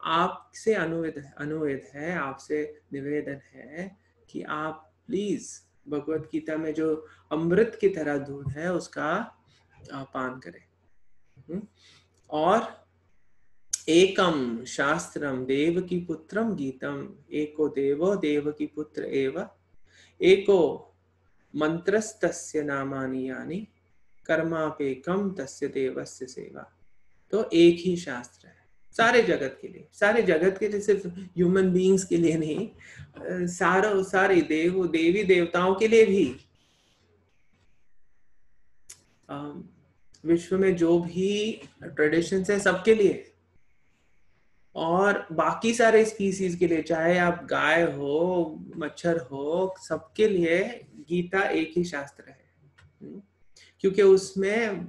आपसे अनुवेद अनुवेद है, आपसे निवेदन है कि आप प्लीज़ भगवत गीता में जो अमृत की तरह दूध है, उसका पान करें हम्म? और एकम शास्त्रम देव की पुत्रम गीतम, एको देवो देव की पुत्र एव, एको मंत्रस्तस्य नामानि यानी कर्मापेकम तस्य देवस्य सेवा तो एक ही शास्त्र है, सारे जगत के लिए। सारे जगत के लिए सिर्फ़ ह्यूमन बीइंग्स के लिए नहीं सारा, सारे देव, देवी देवताओं के लिए भी। विश्व में जो भी ट्रेडिशन है सबके लिए। और बाकी सारे स्पीसीज के लिए, चाहे आप गाय हो, मच्छर हो, सबके लिए गीता एक ही शास्त्र है? क्योंकि उसमें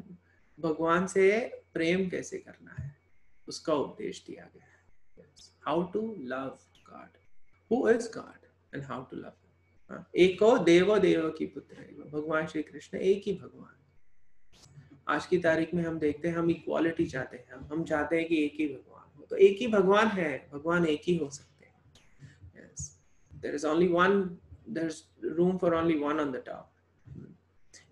भगवान से प्रेम कैसे करना है? उसका उपदेश दिया गया है। How to love God who is God and how to love एको देवो देव की पुत्र है। भगवान श्री कृष्ण एक ही भगवान। आज की तारीख में हम देखते हैं, हम इक्वालिटी चाहते हैं। हम हम चाहते हैं कि एक ही भगवान हो। तो एक ही भगवान है, भगवान एक ही हो सकते हैं। Yes. there is only one, there's room for only one on the top.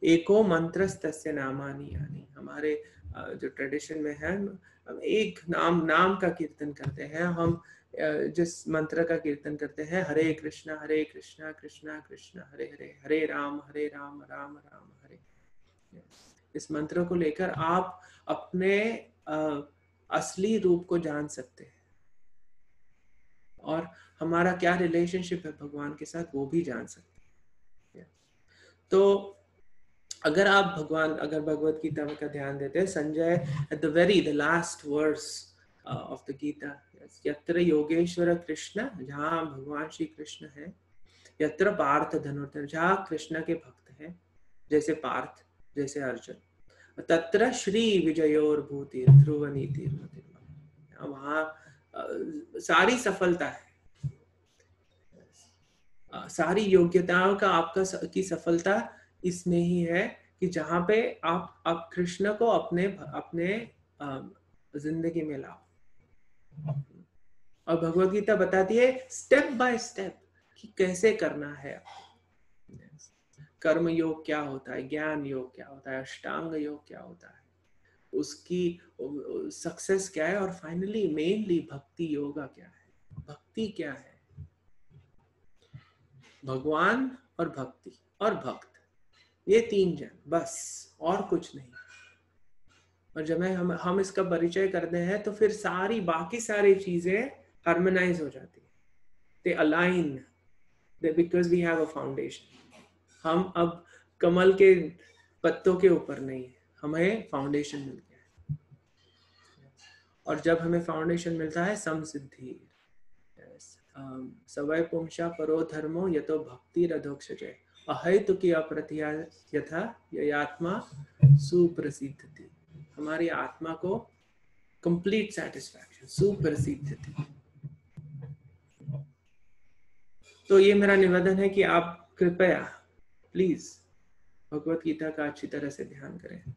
एको मंत्रस्तस्य नामानि यानी। हमारे जो ट्रेडिशन में है, हम एक नाम नाम का कीर्तन करते हैं, हम जिस मंत्र का कीर्तन करते हैं, हरे कृष्णा हरे कृष्णा कृष्णा कृष्णा, हरे हरे हरे राम हरे राम राम राम, हरे। इस मंत्र को लेकर आप अपने असली रूप को जान सकते हैं। और हमारा क्या रिलेशनशिप है भगवान के साथ, वो भी जान सकते हैं। तो अगर आप भगवान अगर भगवत गीता का ध्यान देते हैं Sanjay at the very the last verse of the Gita यत्र योगेश्वर कृष्ण जहाँ भगवान श्री कृष्ण है यत्र पार्थ धनुर्धर जहाँ कृष्ण के भक्त हैं जैसे पार्थ जैसे अर्जुन तत्र श्री विजयोर भूति ध्रुव नीति वहाँ uh, सारी सफलता है। Uh, सारी योग्यताओं का आपका की सफलता इसमें ही है कि जहाँ पे आप आप कृष्ण को अपने अपने ज़िंदगी में लाओ। और भगवत गीता बताती है स्टेप बाय स्टेप कि कैसे करना है। कर्म योग क्या होता है ज्ञान योग क्या होता है अष्टांग योग क्या होता है। उसकी सक्सेस क्या है और फाइनली मेनली भक्ति योगा क्या है। भक्ति क्या है? भगवान और भक्ति और भक्त। ये तीन जन बस और कुछ नहीं। और जब हम हम इसका परिचय करते हैं तो फिर सारी बाकी सारी चीज़ें हार्मोनाइज हो जाती है। They align they, because we have a foundation हम अब कमल के पत्तों के ऊपर नहीं हमें फाउंडेशन मिल गया है। और जब हमें फाउंडेशन मिलता है समसिद्धि। सवय पुंसा परो धर्मो यतो भक्ति रधोक्ष अहित की अप्रतिया यथा आत्मा सुप्रसिद्ध थी हमारी आत्मा को कंप्लीट सेटिस्फैक्शन सुप्रसिद्ध थी तो ये मेरा निवेदन है कि आप कृपया प्लीज़ भगवत गीता का अच्छी तरह से ध्यान करें।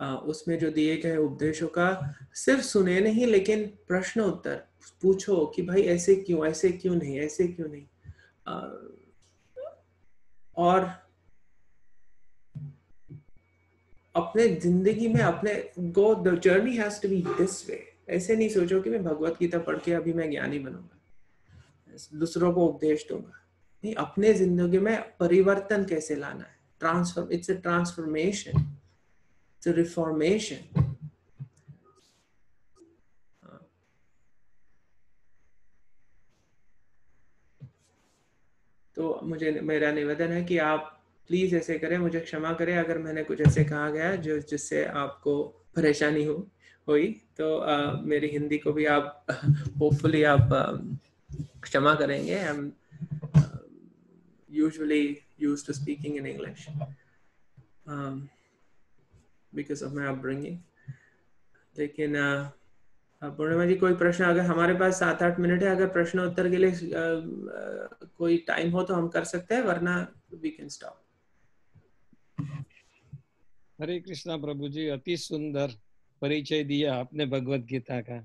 आ, उसमें जो दिए गए उपदेशों का सिर्फ़ सुने नहीं लेकिन प्रश्न उत्तर पूछो कि भाई ऐसे क्यों ऐसे क्यों नहीं ऐसे क्यों नहीं? आ, और अपने ज़िंदगी में अपने go the journey has to be this way ऐसे नहीं सोचो कि मैं भगवत गीता पढ़ के अभी मैं ज्ञानी बनूँगा। दूसरों को उपदेश दूँगा। नहीं, अपने ज़िंदगी में परिवर्तन कैसे लाना है? Transform it's a transformation it's reformation तो मुझे मेरा निवेदन है कि आप प्लीज़ ऐसे करें मुझे क्षमा करें अगर मैंने कुछ ऐसे कहा गया जो जिससे आपको परेशानी हो हुई तो आ, मेरी हिंदी को भी आप होपफुली आप क्षमा करेंगे। I am usually used to speaking in English because of my upbringing लेकिन पूर्णिमा जी कोई प्रश्न? अगर हमारे पास सात आठ मिनट है अगर प्रश्न उत्तर के लिए आ, आ, कोई टाइम हो तो हम कर सकते हैं वरना we can stop Hare Krishna प्रभु जी अति सुंदर परिचय दिया आपने भगवत गीता का।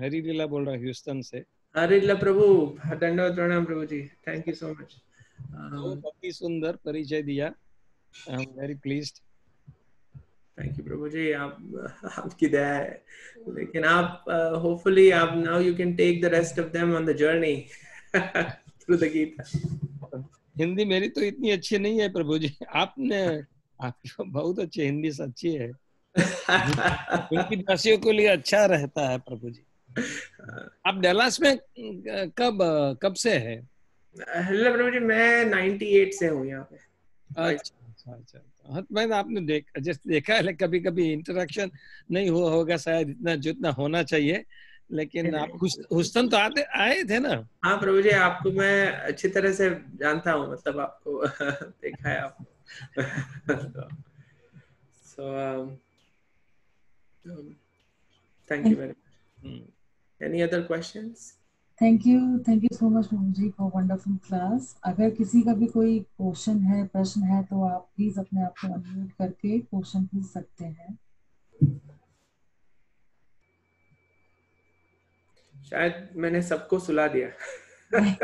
हरी लीला बोल रहा ह्यूस्टन से। हरे लीला प्रभु दंडवत प्रणाम प्रभु जी थैंक यू सो मच अति सुंदर परिचय दिया। I am very pleased thank you प्रभु जी आप आपकी दया है। लेकिन आप होपफुली आप now you can take the rest of them on the journey through the Gita Hindi मेरी तो इतनी अच्छी नहीं है प्रभु जी। आपने आपकी बहुत अच्छी हिंदी सच्ची है। उनकी दासियों के लिए अच्छा रहता है प्रभु जी। आप डलास में कब कब से है? हेलो प्रभु जी मैं 98 से हूँ यहाँ पे। अच्छा अच्छा। अच्छा हाँ आपने देख जैसे देखा है कभी कभी इंटरेक्शन नहीं हुआ होगा शायद इतना जितना होना चाहिए लेकिन आप हुस्तन तो आते आए थे ना हाँ प्रभु जी आपको मैं अच्छी तरह से जानता हूँ मतलब आपको देखा है आपको so um, um, thank you very much. Hmm. Any other questions? Thank you thank you so much Mohan ji for wonderful class अगर किसी का भी कोई क्वेश्चन है प्रश्न है तो आप प्लीज़ अपने आप को अनम्यूट करके क्वेश्चन पूछ सकते हैं। शायद मैंने सबको सुला दिया। नहीं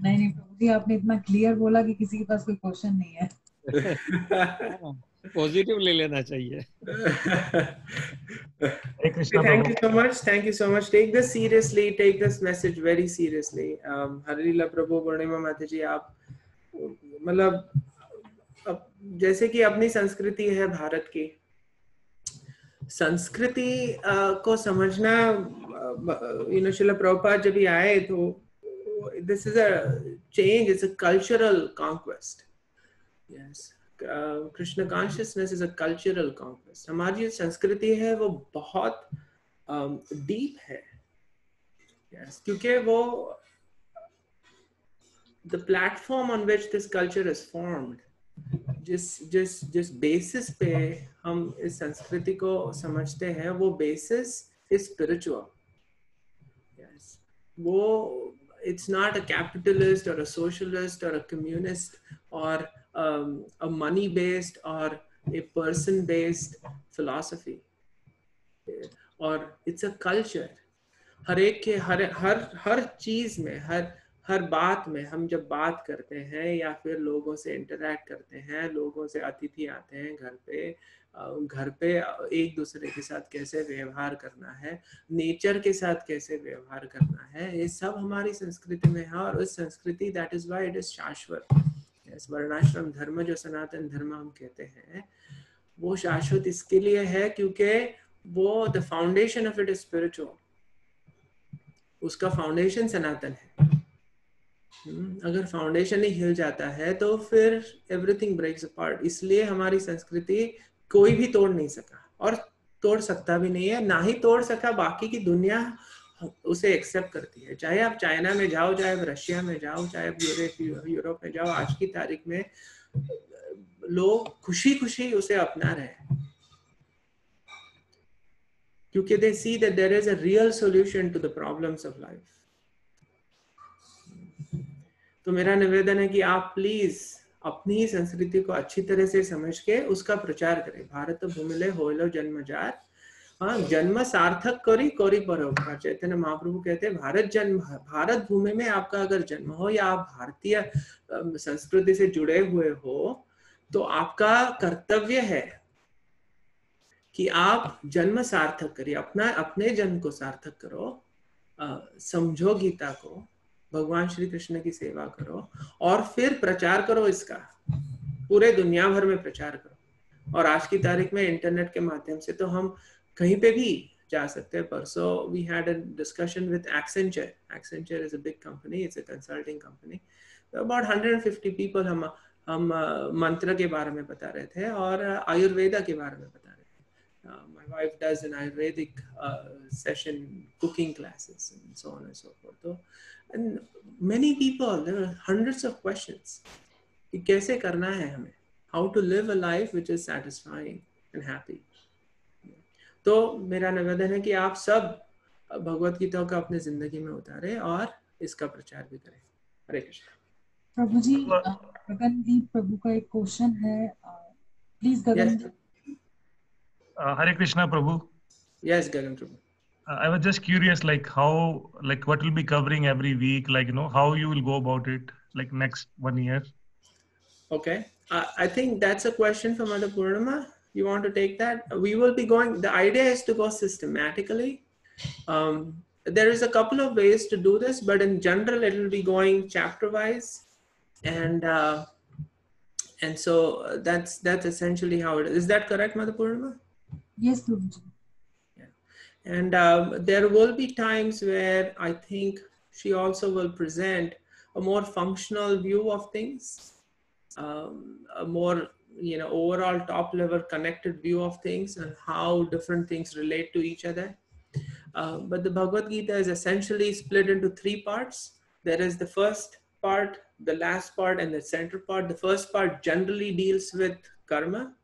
नहीं प्रभु जी आपने इतना क्लियर बोला कि किसी के पास कोई क्वेश्चन नहीं है। पॉजिटिव ले लेना चाहिए। Thank you so much thank you so much take this seriously take this message very seriously Harileela प्रभु पूर्णिमा माता जी आप मतलब जैसे कि अपनी संस्कृति है भारत की संस्कृति को समझना यू नो शिला प्रभुपाद जब ही आए तो this is a change it's a cultural conquest yes uh, krishna consciousness is a cultural conquest हमारी जो संस्कृति है वो बहुत डीप um, है yes क्योंकि वो the platform on which this culture is formed जिस जिस जिस बेसिस पे हम इस संस्कृति को समझते हैं वो बेसिस इज स्पिरिचुअल यस वो it's not a capitalist or a socialist or a communist or um, a money based or a person based philosophy. Or it's a culture. हर एक के हर हर हर चीज़ में हर हर बात में हम जब बात करते हैं या फिर लोगों से इंटरेक्ट करते हैं लोगों से अतिथि आते हैं घर पे घर पे एक दूसरे के साथ कैसे व्यवहार करना है नेचर के साथ कैसे व्यवहार करना है ये सब हमारी संस्कृति में है और उस संस्कृति that is why it is शाश्वत। वर्णाश्रम धर्म जो सनातन धर्म हम कहते हैं वो शाश्वत इसके लिए है क्योंकि वो the foundation of it is spiritual उसका फाउंडेशन सनातन है। हम्म, अगर फाउंडेशन ही हिल जाता है तो फिर एवरीथिंग ब्रेक्स अपार्ट इसलिए हमारी संस्कृति कोई भी तोड़ नहीं सका। और तोड़ सकता भी नहीं है ना ही तोड़ सका बाकी की दुनिया उसे एक्सेप्ट करती है। चाहे आप चाइना में जाओ, चाहे आप रशिया में जाओ, चाहे यूरोप यूरोप में जाओ, आज की तारीख में लोग खुशी खुशी उसे अपना रहे क्योंकि they see that there is a real solution to the problems of life तो मेरा निवेदन है कि आप प्लीज़ अपनी ही संस्कृति को अच्छी तरह से समझ के उसका प्रचार करें। भारत भूमिले होलो जन्मजार हाँ जन्म सार्थक करी करी परोपकार चैतन्य महाप्रभु कहते हैं, भारत जन्म, भारत भूमि में आपका अगर जन्म हो या आप भारतीय संस्कृति से जुड़े हुए हो तो आपका कर्तव्य है कि आप जन्म सार्थक करिए, अपना, अपने जन्म को सार्थक करो समझो गीता को, भगवान श्री कृष्ण की सेवा करो, और फिर प्रचार करो इसका। पूरे दुनिया भर में प्रचार करो। और आज की तारीख में इंटरनेट के माध्यम से तो हम कहीं पे भी जा सकते हैं। पर so we had a discussion with Accenture Accenture is a big company it's a consulting company about hundred fifty people हम हम uh, मंत्र के बारे में बता रहे थे और uh, आयुर्वेदा के बारे में बता रहे थे। My wife does an ayurvedic session cooking classes and so on and so forth and many people hundreds of questions कि कैसे करना है हमें? How to live a life which is satisfying and happy तो मेरा निवेदन है कि आप सब भगवत गीता का अपने ज़िंदगी में उतारे और इसका प्रचार भी करें हरे कृष्ण प्रभु जी गगनदीप प्रभु का एक क्वेश्चन है प्लीज़ गगन हरे कृष्णा प्रभु यस गगन प्रभु I was just curious, like how, like what will be covering every week, like you know how you will go about it, like next one year. Okay, uh, I think that's a question for Mother Purnima. You want to take that? We will be going the idea is to go systematically. Um, there is a couple of ways to do this but in general it will be going chapter wise and uh, and so that's that's essentially how it is. Is that correct mother purnima? Yes Guruji. yeah. And um, there will be times where i think she also will present a more functional view of things um, a more you know overall top level connected view of things and how different things relate to each other. Uh, but the bhagavad gita is essentially split into three parts. There is the first part the last part and the center part. The first part generally deals with karma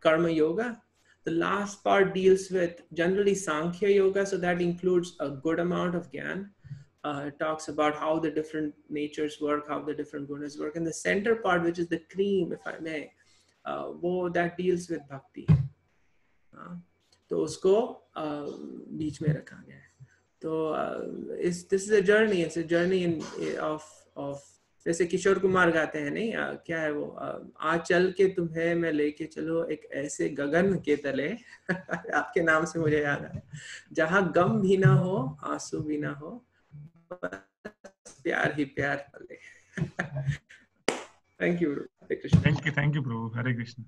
karma yoga. The last part deals with generally sankhya yoga so that includes a good amount of gyan uh, talks about how the different natures work, how the different gunas work. And the center part, which is the cream, if I may, uh, वो that deals with bhakti. Uh, तो उसको uh, है तो इस this is a journey it's a journey in of of जैसे किशोर कुमार गाते हैं नहीं आ, क्या है वो आ चल के तुम्हें मैं लेके चलो एक ऐसे गगन के तले आपके नाम से मुझे याद आया जहाँ गम भी ना हो आँसू भी ना हो प्यार ही प्यार पले thank you Hare Krishna thank you thank you प्रभु हरे कृष्ण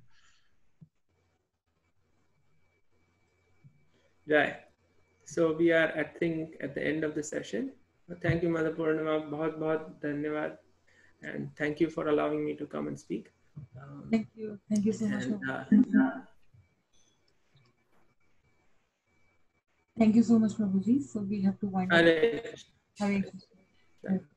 जय so we are i think at the end of the session thank you mother purnima bahut bahut dhanyawad and thank you for allowing me to come and speak um, thank you thank you so and, much uh, thank you so much prabhuji so we have to wind up Tá Exatamente. É.